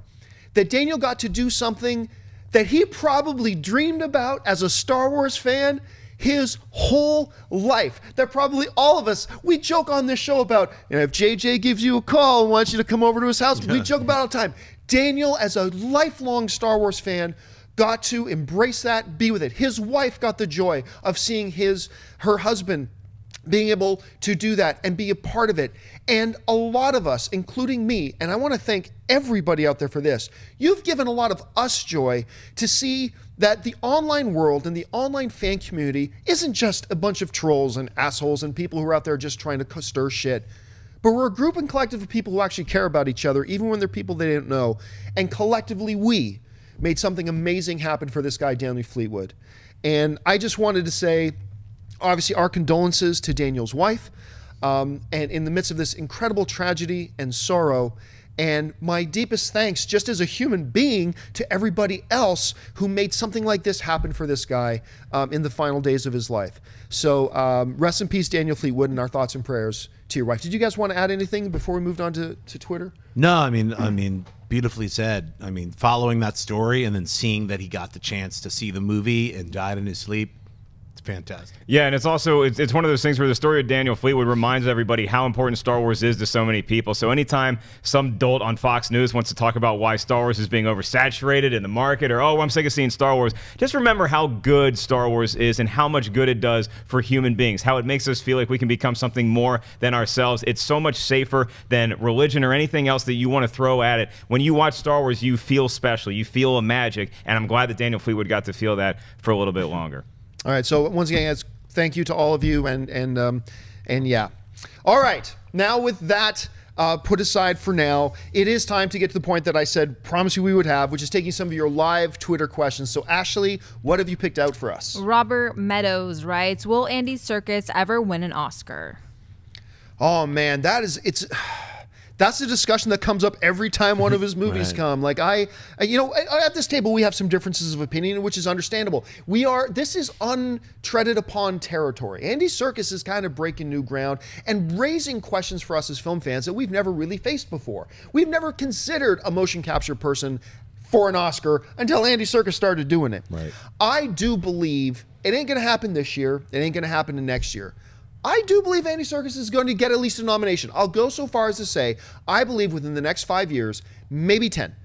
that Daniel got to do something that he probably dreamed about as a Star Wars fan his whole life. That probably all of us, we joke on this show about, you know, if JJ gives you a call and wants you to come over to his house, we joke about all the time. Daniel, as a lifelong Star Wars fan, got to embrace that, be with it. His wife got the joy of seeing his her husband being able to do that and be a part of it. And a lot of us, including me, and I want to thank everybody out there for this, you've given a lot of us joy to see that the online world and the online fan community isn't just a bunch of trolls and assholes and people who are out there just trying to stir shit. But we're a group and collective of people who actually care about each other, even when they're people they didn't know. And collectively, we made something amazing happen for this guy, Daniel Fleetwood. And I just wanted to say, obviously, our condolences to Daniel's wife. Um, and in the midst of this incredible tragedy and sorrow, and my deepest thanks, just as a human being, to everybody else who made something like this happen for this guy um, in the final days of his life. So, um, rest in peace, Daniel Fleetwood, and our thoughts and prayers to your wife. Did you guys want to add anything before we moved on to, to Twitter? No, I mean, I mean, beautifully said. I mean, following that story and then seeing that he got the chance to see the movie and died in his sleep, fantastic. Yeah, and it's also it's, it's one of those things where the story of Daniel Fleetwood reminds everybody how important Star Wars is to so many people. So anytime some dolt on Fox News wants to talk about why Star Wars is being oversaturated in the market, or oh, I'm sick of seeing Star Wars, just remember how good Star Wars is and how much good it does for human beings. How it makes us feel like we can become something more than ourselves. It's so much safer than religion or anything else that you want to throw at it. When you watch Star Wars, you feel special, you feel a magic, and I'm glad that Daniel Fleetwood got to feel that for a little bit longer. All right. So once again, guys, thank you to all of you, and and um, and yeah. All right. Now with that. Uh, put aside for now, it is time to get to the point that I said, promise you we would have, which is taking some of your live Twitter questions. So, Ashley, what have you picked out for us? Robert Meadows writes Will Andy Serkis ever win an Oscar? Oh, man, that is, it's. That's a discussion that comes up every time one of his movies Right. come. Like I, you know, at this table we have some differences of opinion, which is understandable. We are this is untreaded upon territory. Andy Serkis is kind of breaking new ground and raising questions for us as film fans that we've never really faced before. We've never considered a motion capture person for an Oscar until Andy Serkis started doing it. Right. I do believe it ain't going to happen this year. It ain't going to happen in next year. I do believe Andy Serkis is going to get at least a nomination. I'll go so far as to say I believe within the next five years, maybe 10,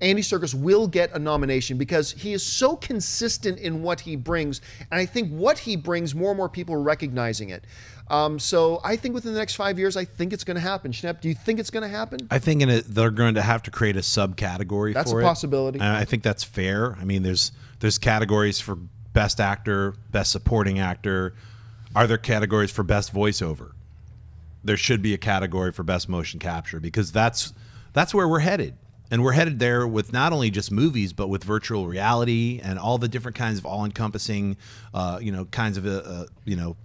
Andy Serkis will get a nomination because he is so consistent in what he brings. And I think what he brings, more and more people are recognizing it. Um, so I think within the next five years, I think it's going to happen. Schnepp, do you think it's going to happen? I think in it, they're going to have to create a subcategory That's a it. possibility. And I think that's fair. I mean, there's there's categories for best actor, best supporting actor. Are there categories for best voiceover? There should be a category for best motion capture because that's that's where we're headed. And we're headed there with not only just movies, but with virtual reality and all the different kinds of all-encompassing, uh, you know, kinds of, uh, uh, you know,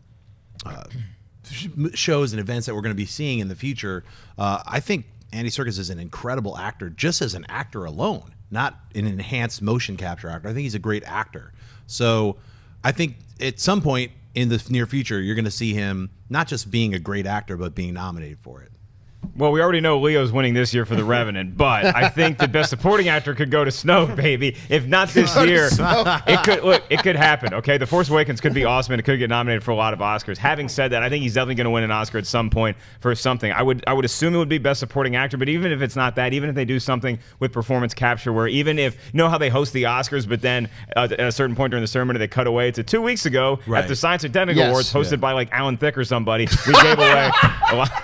sh- shows and events that we're going to be seeing in the future. Uh, I think Andy Serkis is an incredible actor, just as an actor alone, not an enhanced motion capture actor. I think he's a great actor. So I think at some point in the near future, you're going to see him not just being a great actor, but being nominated for it. Well, we already know Leo's winning this year for The Revenant, but I think the best supporting actor could go to Snow, baby. If not this year, it could look. It could happen. Okay, The Force Awakens could be awesome, and it could get nominated for a lot of Oscars. Having said that, I think he's definitely going to win an Oscar at some point for something. I would. I would assume it would be best supporting actor, but even if it's not that, even if they do something with performance capture, where even if you know how they host the Oscars, but then uh, at a certain point during the ceremony they cut away to two weeks ago Right. at the Science and Technical Yes. Awards, hosted Yeah. by like Alan Thicke or somebody. We gave away a lot.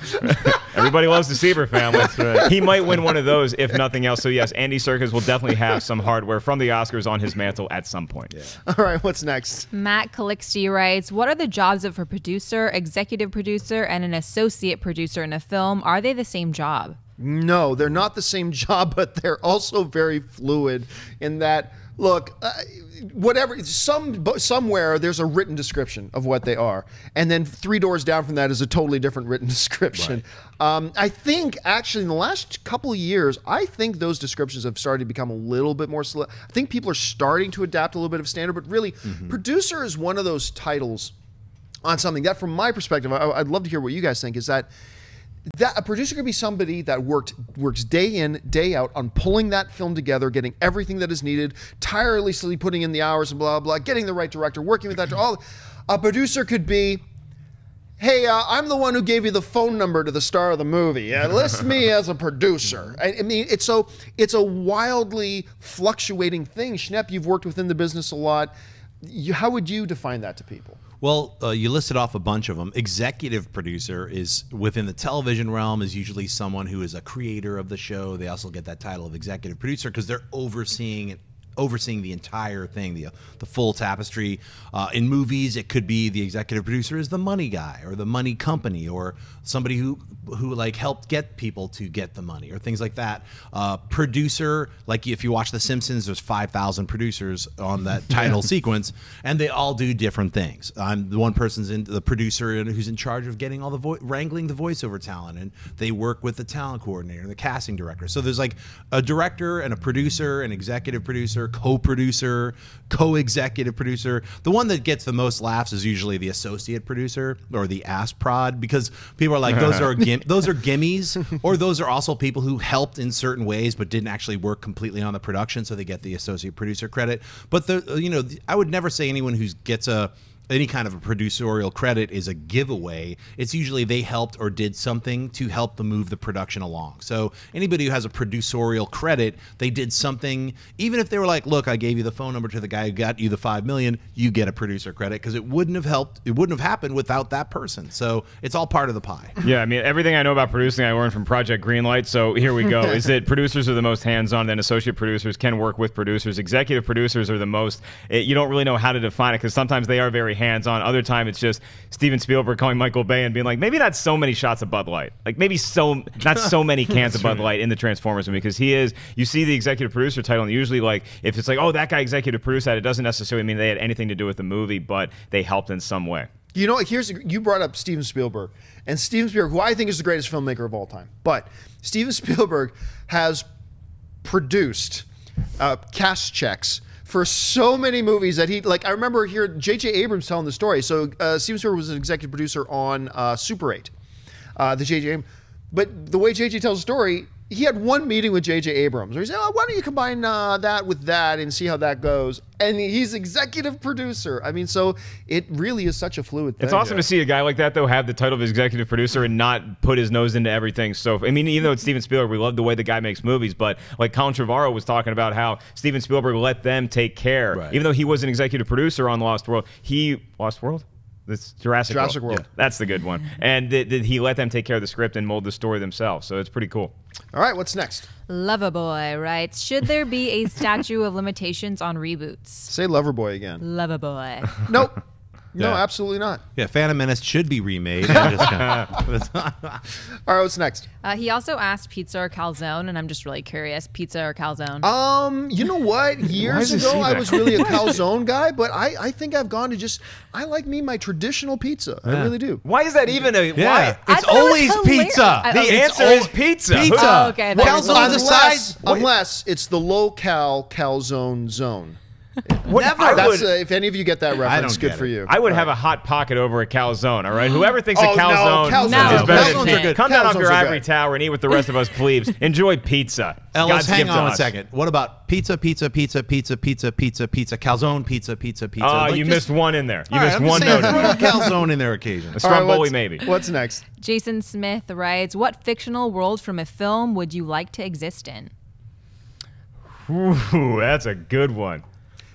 Everybody loves the Sieber family. He might win one of those, if nothing else. So yes, Andy Serkis will definitely have some hardware from the Oscars on his mantle at some point. All right, what's next? Matt Calixte writes, What are the jobs of a producer, executive producer, and an associate producer in a film? Are they the same job? No, they're not the same job, but they're also very fluid in that. Look, uh, whatever, some somewhere there's a written description of what they are, and then three doors down from that is a totally different written description. Um, I think actually in the last couple of years, I think those descriptions have started to become a little bit more. I think people are starting to adapt a little bit of standard, but really, producer is one of those titles on something that, from my perspective, I, I'd love to hear what you guys think. Is that that a producer could be somebody that worked works day in day out on pulling that film together getting everything that is needed tirelessly putting in the hours and blah blah getting the right director working with that all a producer could be hey uh, i'm the one who gave you the phone number to the star of the movie. Uh, list me as a producer. I, I mean it's so it's a wildly fluctuating thing. Schnepp you've worked within the business a lot. You, how would you define that to people Well, uh, you listed off a bunch of them. Executive producer is within the television realm is usually someone who is a creator of the show. They also get that title of executive producer because they're overseeing overseeing the entire thing, the the full tapestry. Uh, in movies, it could be the executive producer is the money guy or the money company or somebody who who like helped get people to get the money or things like that. Uh, producer, like if you watch The Simpsons, there's five thousand producers on that title sequence, and they all do different things. I'm the one person's in the producer who's in charge of getting all the vo- wrangling the voiceover talent, and they work with the talent coordinator, and the casting director. So there's like a director and a producer, an executive producer, co-producer, co-executive producer. The one that gets the most laughs is usually the associate producer or the ass prod because people are like those are those are gimmies, or those are also people who helped in certain ways but didn't actually work completely on the production, so they get the associate producer credit. But the uh, you know I would never say anyone who gets a any kind of a producerial credit is a giveaway. It's usually they helped or did something to help to move the production along. So anybody who has a producerial credit, they did something. Even if they were like, "Look, I gave you the phone number to the guy who got you the five million, you get a producer credit because it wouldn't have helped. It wouldn't have happened without that person. So it's all part of the pie. Yeah, I mean, everything I know about producing, I learned from Project Greenlight. So here we go. is that producers are the most hands-on, then associate producers can work with producers. Executive producers are the most. It, you don't really know how to define it because sometimes they are very hands-on. Other time it's just Steven Spielberg calling Michael Bay and being like, maybe not so many shots of Bud Light, like maybe so not so many cans of Bud Light in the Transformers movie because he is. You see the executive producer title, and usually like if it's like, oh, that guy executive produced that, it doesn't necessarily mean they had anything to do with the movie, but they helped in some way. You know, here's you brought up Steven Spielberg, and Steven Spielberg, who I think is the greatest filmmaker of all time, but Steven Spielberg has produced uh, cast checks for so many movies that he like. I remember here J.J. Abrams telling the story. So uh, Steven Spielberg was an executive producer on uh, Super 8, uh, the J.J. But the way J.J. tells the story, he had one meeting with J.J. Abrams where he said, oh, "Why don't you combine uh, that with that and see how that goes?" And he's executive producer. I mean, so it really is such a fluid thing. It's awesome to see a guy like that though have the title of executive producer and not put his nose into everything. So I mean, even though it's Steven Spielberg, we love the way the guy makes movies. But like Colin Trevorrow was talking about how Steven Spielberg let them take care, Right. even though he was an executive producer on Lost World. He Lost World. This Jurassic, Jurassic World. Yeah, that's the good one. And that that he let them take care of the script and mold the story themselves. So it's pretty cool. All right, what's next? Loverboy writes Should there be a statute of limitations on reboots? Say Loverboy again. Loverboy. Nope. No, Yeah. absolutely not. Yeah, Phantom Menace should be remade. I'm just kinda- All right, what's next? Uh, he also asked pizza or calzone, and I'm just really curious pizza or calzone? Um, you know what? Years ago, I was really a calzone guy, but I, I think I've gone to just I like me my traditional pizza. I really do. Why is that even a yeah, I it's thought it was always hilarious. pizza. I- The Oh, answer al- is pizza. Pizza. Oh, okay, I thought it was Calzone Unless, unless it's the low cal calzone zone. Never. I That's would- uh, if any of you get that reference, don't good get for you. I would have a hot pocket over a calzone. All right, whoever thinks Oh, a no, calzone, calzone. is better calzones than are good. Come down off your ivory good. tower and eat with the rest of us plebes. Enjoy pizza. Ellis, God's hang gift to on one us. second. What about pizza, pizza, pizza, pizza, pizza, pizza, pizza, calzone, pizza, pizza, pizza? Oh, Like, you just- missed one in there. You All right, missed I'm one saying, note. throw a calzone in there occasionally. A All right, Stromboli, what's- maybe. What's next? Jason Smith writes What fictional world from a film would you like to exist in? Ooh, that's a good one.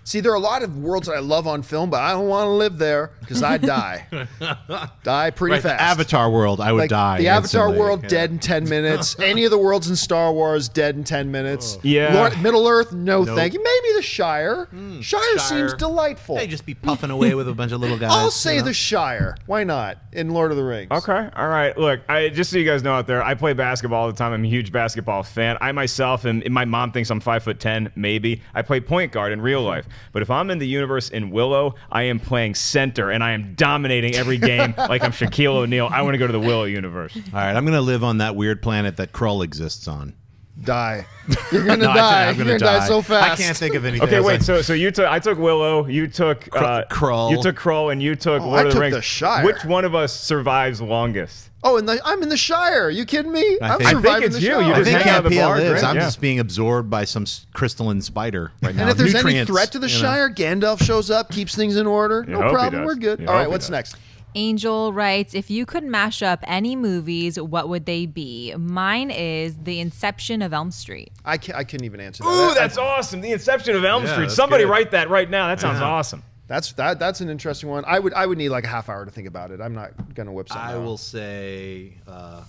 See, there are a lot of worlds that I love on film, but I don't want to live there because I die. die pretty Right, the fast. Avatar world, I would like die. the Avatar instantly. world Yeah. dead in 10 minutes. Any of the worlds in Star Wars dead in 10 minutes. Oh. Yeah. Lord, Middle Earth, no Nope. thank you. Maybe the Shire. Hmm. Shire, Shire. seems delightful. They just be puffing away with a bunch of little guys. I'll you say know? the Shire. Why not? In Lord of the Rings. Okay, all right. Look, I, just so you guys know out there, I play basketball all the time. I'm a huge basketball fan. I myself, and my mom thinks I'm five foot ten, maybe. I play point guard in real life, but if I'm in the universe in Willow, I am playing center, and I am dominating every game like I'm Shaquille O'Neal. I want to go to the Willow universe. All right, I'm gonna live on that weird planet that Krull exists on. Die. You're gonna No, I think die. I'm You're gonna gonna die. so fast. I can't think of anything. Okay, else. wait. So, so you took. I took Willow. You took uh, Krull. You took Krull, and you took Oh, Lord I of the took Rings. the Shire. Which one of us survives longest? Oh, and I'm in the Shire. Are You kidding me? I I'm think- I surviving think it's the you. Shire. You I just think hang out Camp at the bar, lives. right? I'm Yeah. just being absorbed by some crystalline spider right now. And if there's any threat to the you know. Shire, Gandalf shows up, keeps things in order. You no problem. We're good. You All hope right, he what's next? Angel writes, if you could mash up any movies, what would they be? Mine is The Inception of Elm Street. I can't, I couldn't even answer that. Ooh, I- that's awesome. The Inception of Elm Yeah, Street. Somebody good. write that right now. That sounds Yeah. awesome. That's that. That's an interesting one. I would I would need like a half hour to think about it. I'm not gonna whip something. I out. will say uh,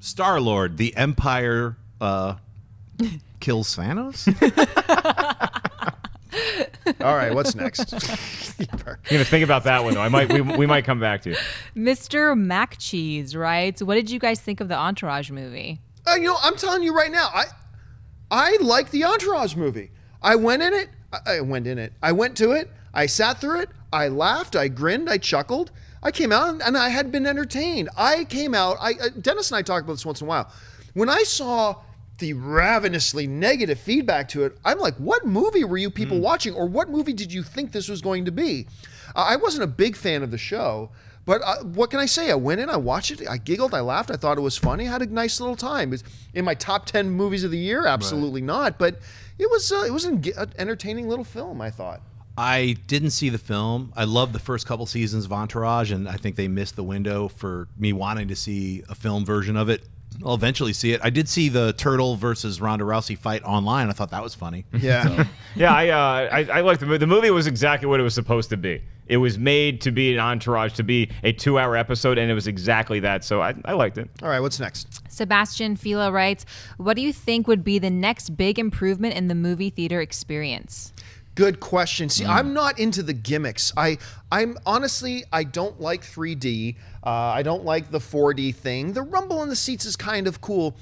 Star Lord, the Empire uh, kills Thanos. All right, what's next? You know, think about that one though. I might. We, we might come back to you. Mr. Mac Cheese writes, what did you guys think of the Entourage movie? Uh, you know, I'm telling you right now, I I like the Entourage movie. I went in it. I, I went in it. I went to it. I sat through it. I laughed. I grinned. I chuckled. I came out and I had been entertained. I came out. I uh, Dennis and I talk about this once in a while. When I saw the ravenously negative feedback to it, I'm like, what movie were you people watching, or what movie did you think this was going to be? Uh, I wasn't a big fan of the show. But uh, what can I say? I went in, I watched it, I giggled, I laughed, I thought it was funny, I had a nice little time. It's in my top ten movies of the year, absolutely not. But it was uh, it was an entertaining little film. I thought. I didn't see the film. I loved the first couple seasons of Entourage, and I think they missed the window for me wanting to see a film version of it. I'll eventually see it. I did see the Turtle versus Ronda Rousey fight online. I thought that was funny. Yeah. Yeah, I uh, I, I liked the movie. The movie was exactly what it was supposed to be. It was made to be an entourage, to be a two-hour episode, and it was exactly that. So I, I liked it. All right, what's next? Sebastian Fila writes, what do you think would be the next big improvement in the movie theater experience? Good question. See, I'm mm. not into the gimmicks. I, I'm honestly, I don't like 3D. Uh, I don't like the 4D thing. The rumble in the seats is kind of cool.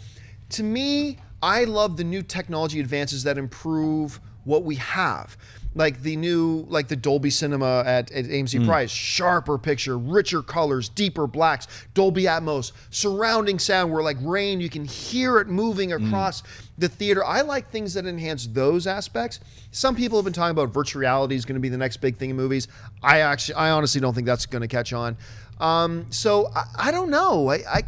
To me, I love the new technology advances that improve what we have. Like the new, like the Dolby Cinema at, at AMC mm. Prime, sharper picture, richer colors, deeper blacks, Dolby Atmos, surrounding sound where like rain, you can hear it moving mm. across the theater. I like things that enhance those aspects. Some people have been talking about virtual reality is going to be the next big thing in movies. I actually, I honestly don't think that's going to catch on. Um, so I, I don't know. I, I,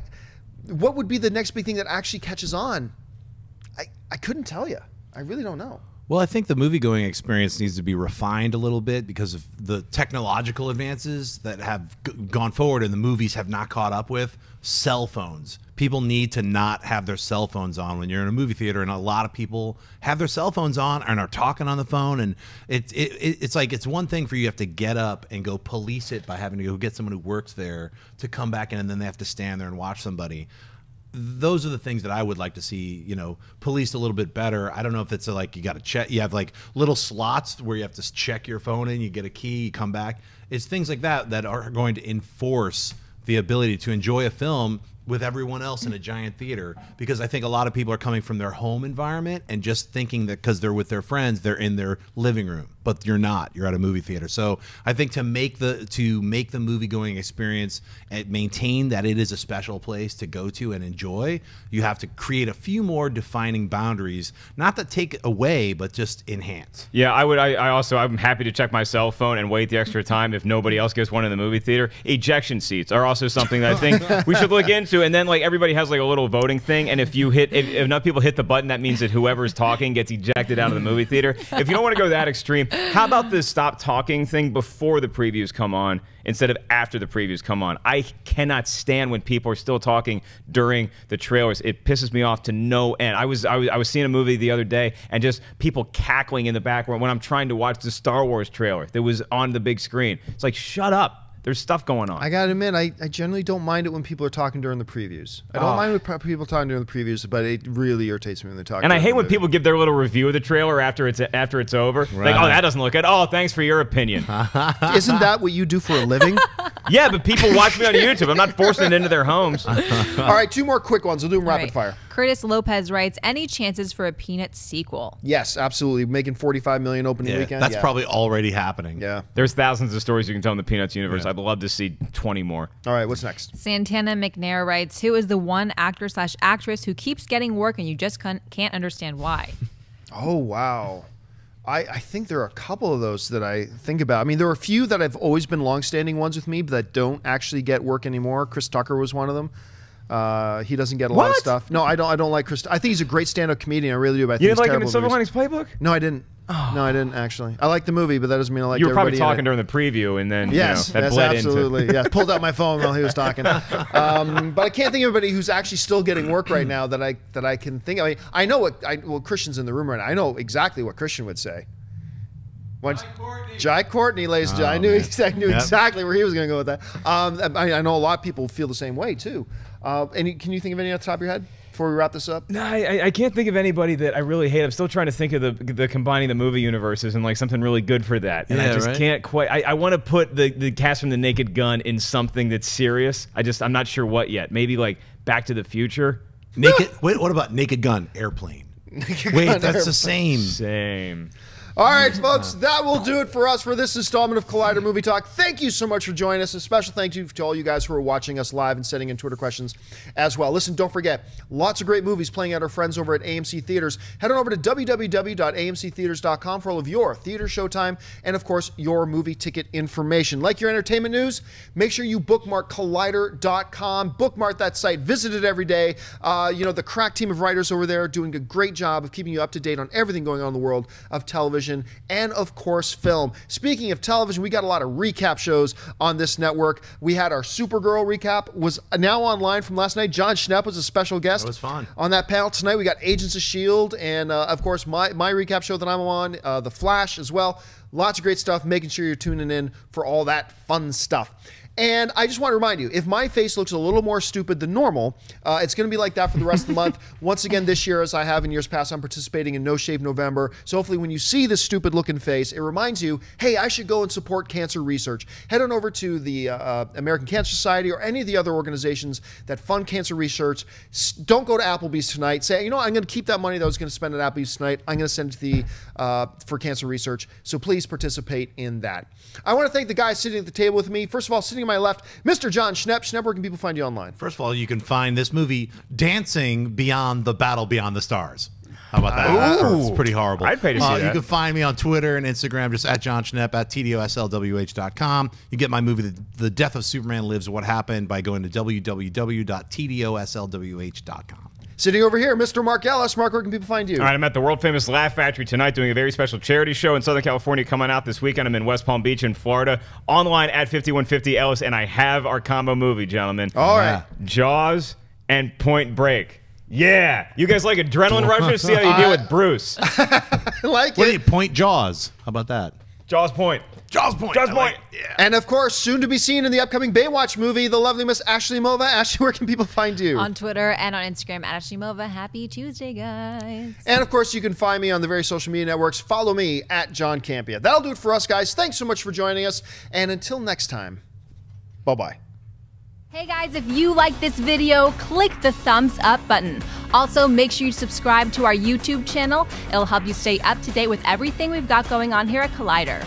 what would be the next big thing that actually catches on? I, I couldn't tell you. I really don't know. Well, I think the movie going experience needs to be refined a little bit because of the technological advances that have gone forward and the movies have not caught up with. Cell phones. People need to not have their cell phones on when you're in a movie theater, and a lot of people have their cell phones on and are talking on the phone. And it, it, it it's like it's one thing for you have to get up and go police it by having to go get someone who works there to come back in, and then they have to stand there and watch somebody those are the things that I would like to see, you know, policed a little bit better. I don't know if it's a, like you got to check, you have like little slots where you have to check your phone in, you get a key, you come back. It's things like that that are going to enforce the ability to enjoy a film with everyone else in a giant theater because I think a lot of people are coming from their home environment and just thinking that because they're with their friends, they're in their living room, but you're not. You're at a movie theater. So I think to make the to make the movie going experience and maintain that it is a special place to go to and enjoy, you have to create a few more defining boundaries, not that take away, but just enhance. Yeah, I would. I, I also I'm happy to check my cell phone and wait the extra time if nobody else gets one in the movie theater. Ejection seats are also something that I think we should look into. And then like everybody has like a little voting thing, and if you hit if, if enough people hit the button, that means that whoever's talking gets ejected out of the movie theater. If you don't want to go that extreme, how about this stop talking thing before the previews come on instead of after the previews come on? I cannot stand when people are still talking during the trailers. It pisses me off to no end. I was I was I was seeing a movie the other day and just people cackling in the background when I'm trying to watch the Star Wars trailer that was on the big screen. It's like shut up. There's stuff going on. I gotta admit, I, I generally don't mind it when people are talking during the previews. I don't Oh. mind when people talking during the previews, but it really irritates me when they talk. and I hate when people give their little review of the trailer after it's after it's over. Like, oh, that doesn't look good. Oh, thanks for your opinion. Isn't that what you do for a living? Yeah, but people watch me on YouTube. I'm not forcing it into their homes. All right, two more quick ones. We'll do them rapid right. fire. Curtis Lopez writes, any chances for a Peanuts sequel? Yes, absolutely. Making 45 million opening Yeah, weekend. that's yeah. probably already happening. Yeah. There's thousands of stories you can tell in the Peanuts universe. Yeah. I'd love to see 20 more. All right, what's next? Santana McNair writes, who is the one actor slash actress who keeps getting work and you just can't, can't understand why? Oh wow. I, I think there are a couple of those that I think about. I mean, there are a few that have always been longstanding ones with me, but that don't actually get work anymore. Chris Tucker was one of them. Uh, he doesn't get a lot of stuff. No, I don't. I don't like Chris. I think he's a great stand-up comedian. I really do. But I think You he's didn't like him in Silver. Linings Playbook? No, I didn't. No, I didn't actually. I like the movie, but that doesn't mean I like. you were probably everybody it. talking during the preview, and then Yes, you know, that yes, bled absolutely. into. yes, pulled out my phone while he was talking. Um, but I can't think of anybody who's actually still getting work right now that I that I can think. of. I mean, I know what I, well Kristian's in the room right now. I know exactly what Christian would say. What, Jai Courtney, ladies and gentlemen. I knew, I knew Yep. exactly where he was going to go with that. Um, I, I know a lot of people feel the same way too. Uh, any, can you think of any off the top of your head before we wrap this up? No, I, I- I can't think of anybody that I really hate. I'm still trying to think of the the combining the movie universes and like something really good for that. And I just right? can't quite. I, I want to put the the cast from the Naked Gun in something that's serious. I just I'm not sure what yet. Maybe like Back to the Future. Naked. wait, what about Naked Gun Airplane? Wait, Gun that's Airplane. the same. Same. All right, folks, that will do it for us for this installment of Collider Movie Talk. Thank you so much for joining us. A special thank you to all you guys who are watching us live and sending in Twitter questions as well. Listen, don't forget, lots of great movies playing at our friends over at AMC Theaters. Head on over to www.amctheaters.com for all of your theater showtime and, of course, your movie ticket information. Like your entertainment news, make sure you bookmark collider.com. Bookmark that site. Visit it every day. Uh, you know, the crack team of writers over there are doing a great job of keeping you up to date on everything going on in the world of television and, of course, film. Speaking of television, we got a lot of recap shows on this network. We had our Supergirl recap, was now online from last night. Jon Schnepp was a special guest. That was fun. On that panel tonight, we got Agents of S.H.I.E.L.D. and, uh, of course, my, my recap show that I'm on, uh, The Flash, as well. Lots of great stuff. Making sure you're tuning in for all that fun stuff. And I just want to remind you if my face looks a little more stupid than normal, uh, it's going to be like that for the rest of the month. Once again, this year, as I have in years past, I'm participating in No Shave November. So hopefully, when you see this stupid looking face, it reminds you hey, I should go and support cancer research. Head on over to the uh, uh, American Cancer Society or any of the other organizations that fund cancer research. Don't go to Applebee's tonight. Say, you know, what? I'm going to keep that money that I was going to spend at Applebee's tonight. I'm going to send it to the uh, for cancer research. So please participate in that. I want to thank the guys sitting at the table with me. First of all, sitting to my left, Mr. Jon Schnepp. Schnepp, where can people find you online? First of all, you can find this movie dancing beyond the battle beyond the stars. How about that? Ooh. It's pretty horrible. I'd pay to see Uh, that. You can find me on Twitter and Instagram, just at Jon Schnepp, at TDOSLWH.com. You get my movie, The, the Death of Superman Lives, What Happened, by going to www.TDOSLWH.com. Sitting over here, Mr. Mark Ellis. Mark, where can people find you? All right, I'm at the world famous Laugh Factory tonight doing a very special charity show in Southern California coming out this weekend. I'm in West Palm Beach in Florida. Online at 5150 Ellis, and I have our combo movie, gentlemen. All right. Jaws and Point Break. Yeah. You guys like adrenaline rushes? See how you deal with Bruce. I like What do it. you point Jaws? How about that? Jaws Point. Jaws point. Jaws I like point. it. Yeah. And of course, soon to be seen in the upcoming Baywatch movie, the lovely Miss Ashley Mova. Ashley, where can people find you? On Twitter and on Instagram at Ashley Mova. Happy Tuesday, guys. And of course, you can find me on the various social media networks. Follow me at John Campea. That'll do it for us, guys. Thanks so much for joining us. And until next time, bye bye. Hey guys, if you like this video, click the thumbs up button. Also, make sure you subscribe to our YouTube channel. It'll help you stay up to date with everything we've got going on here at Collider.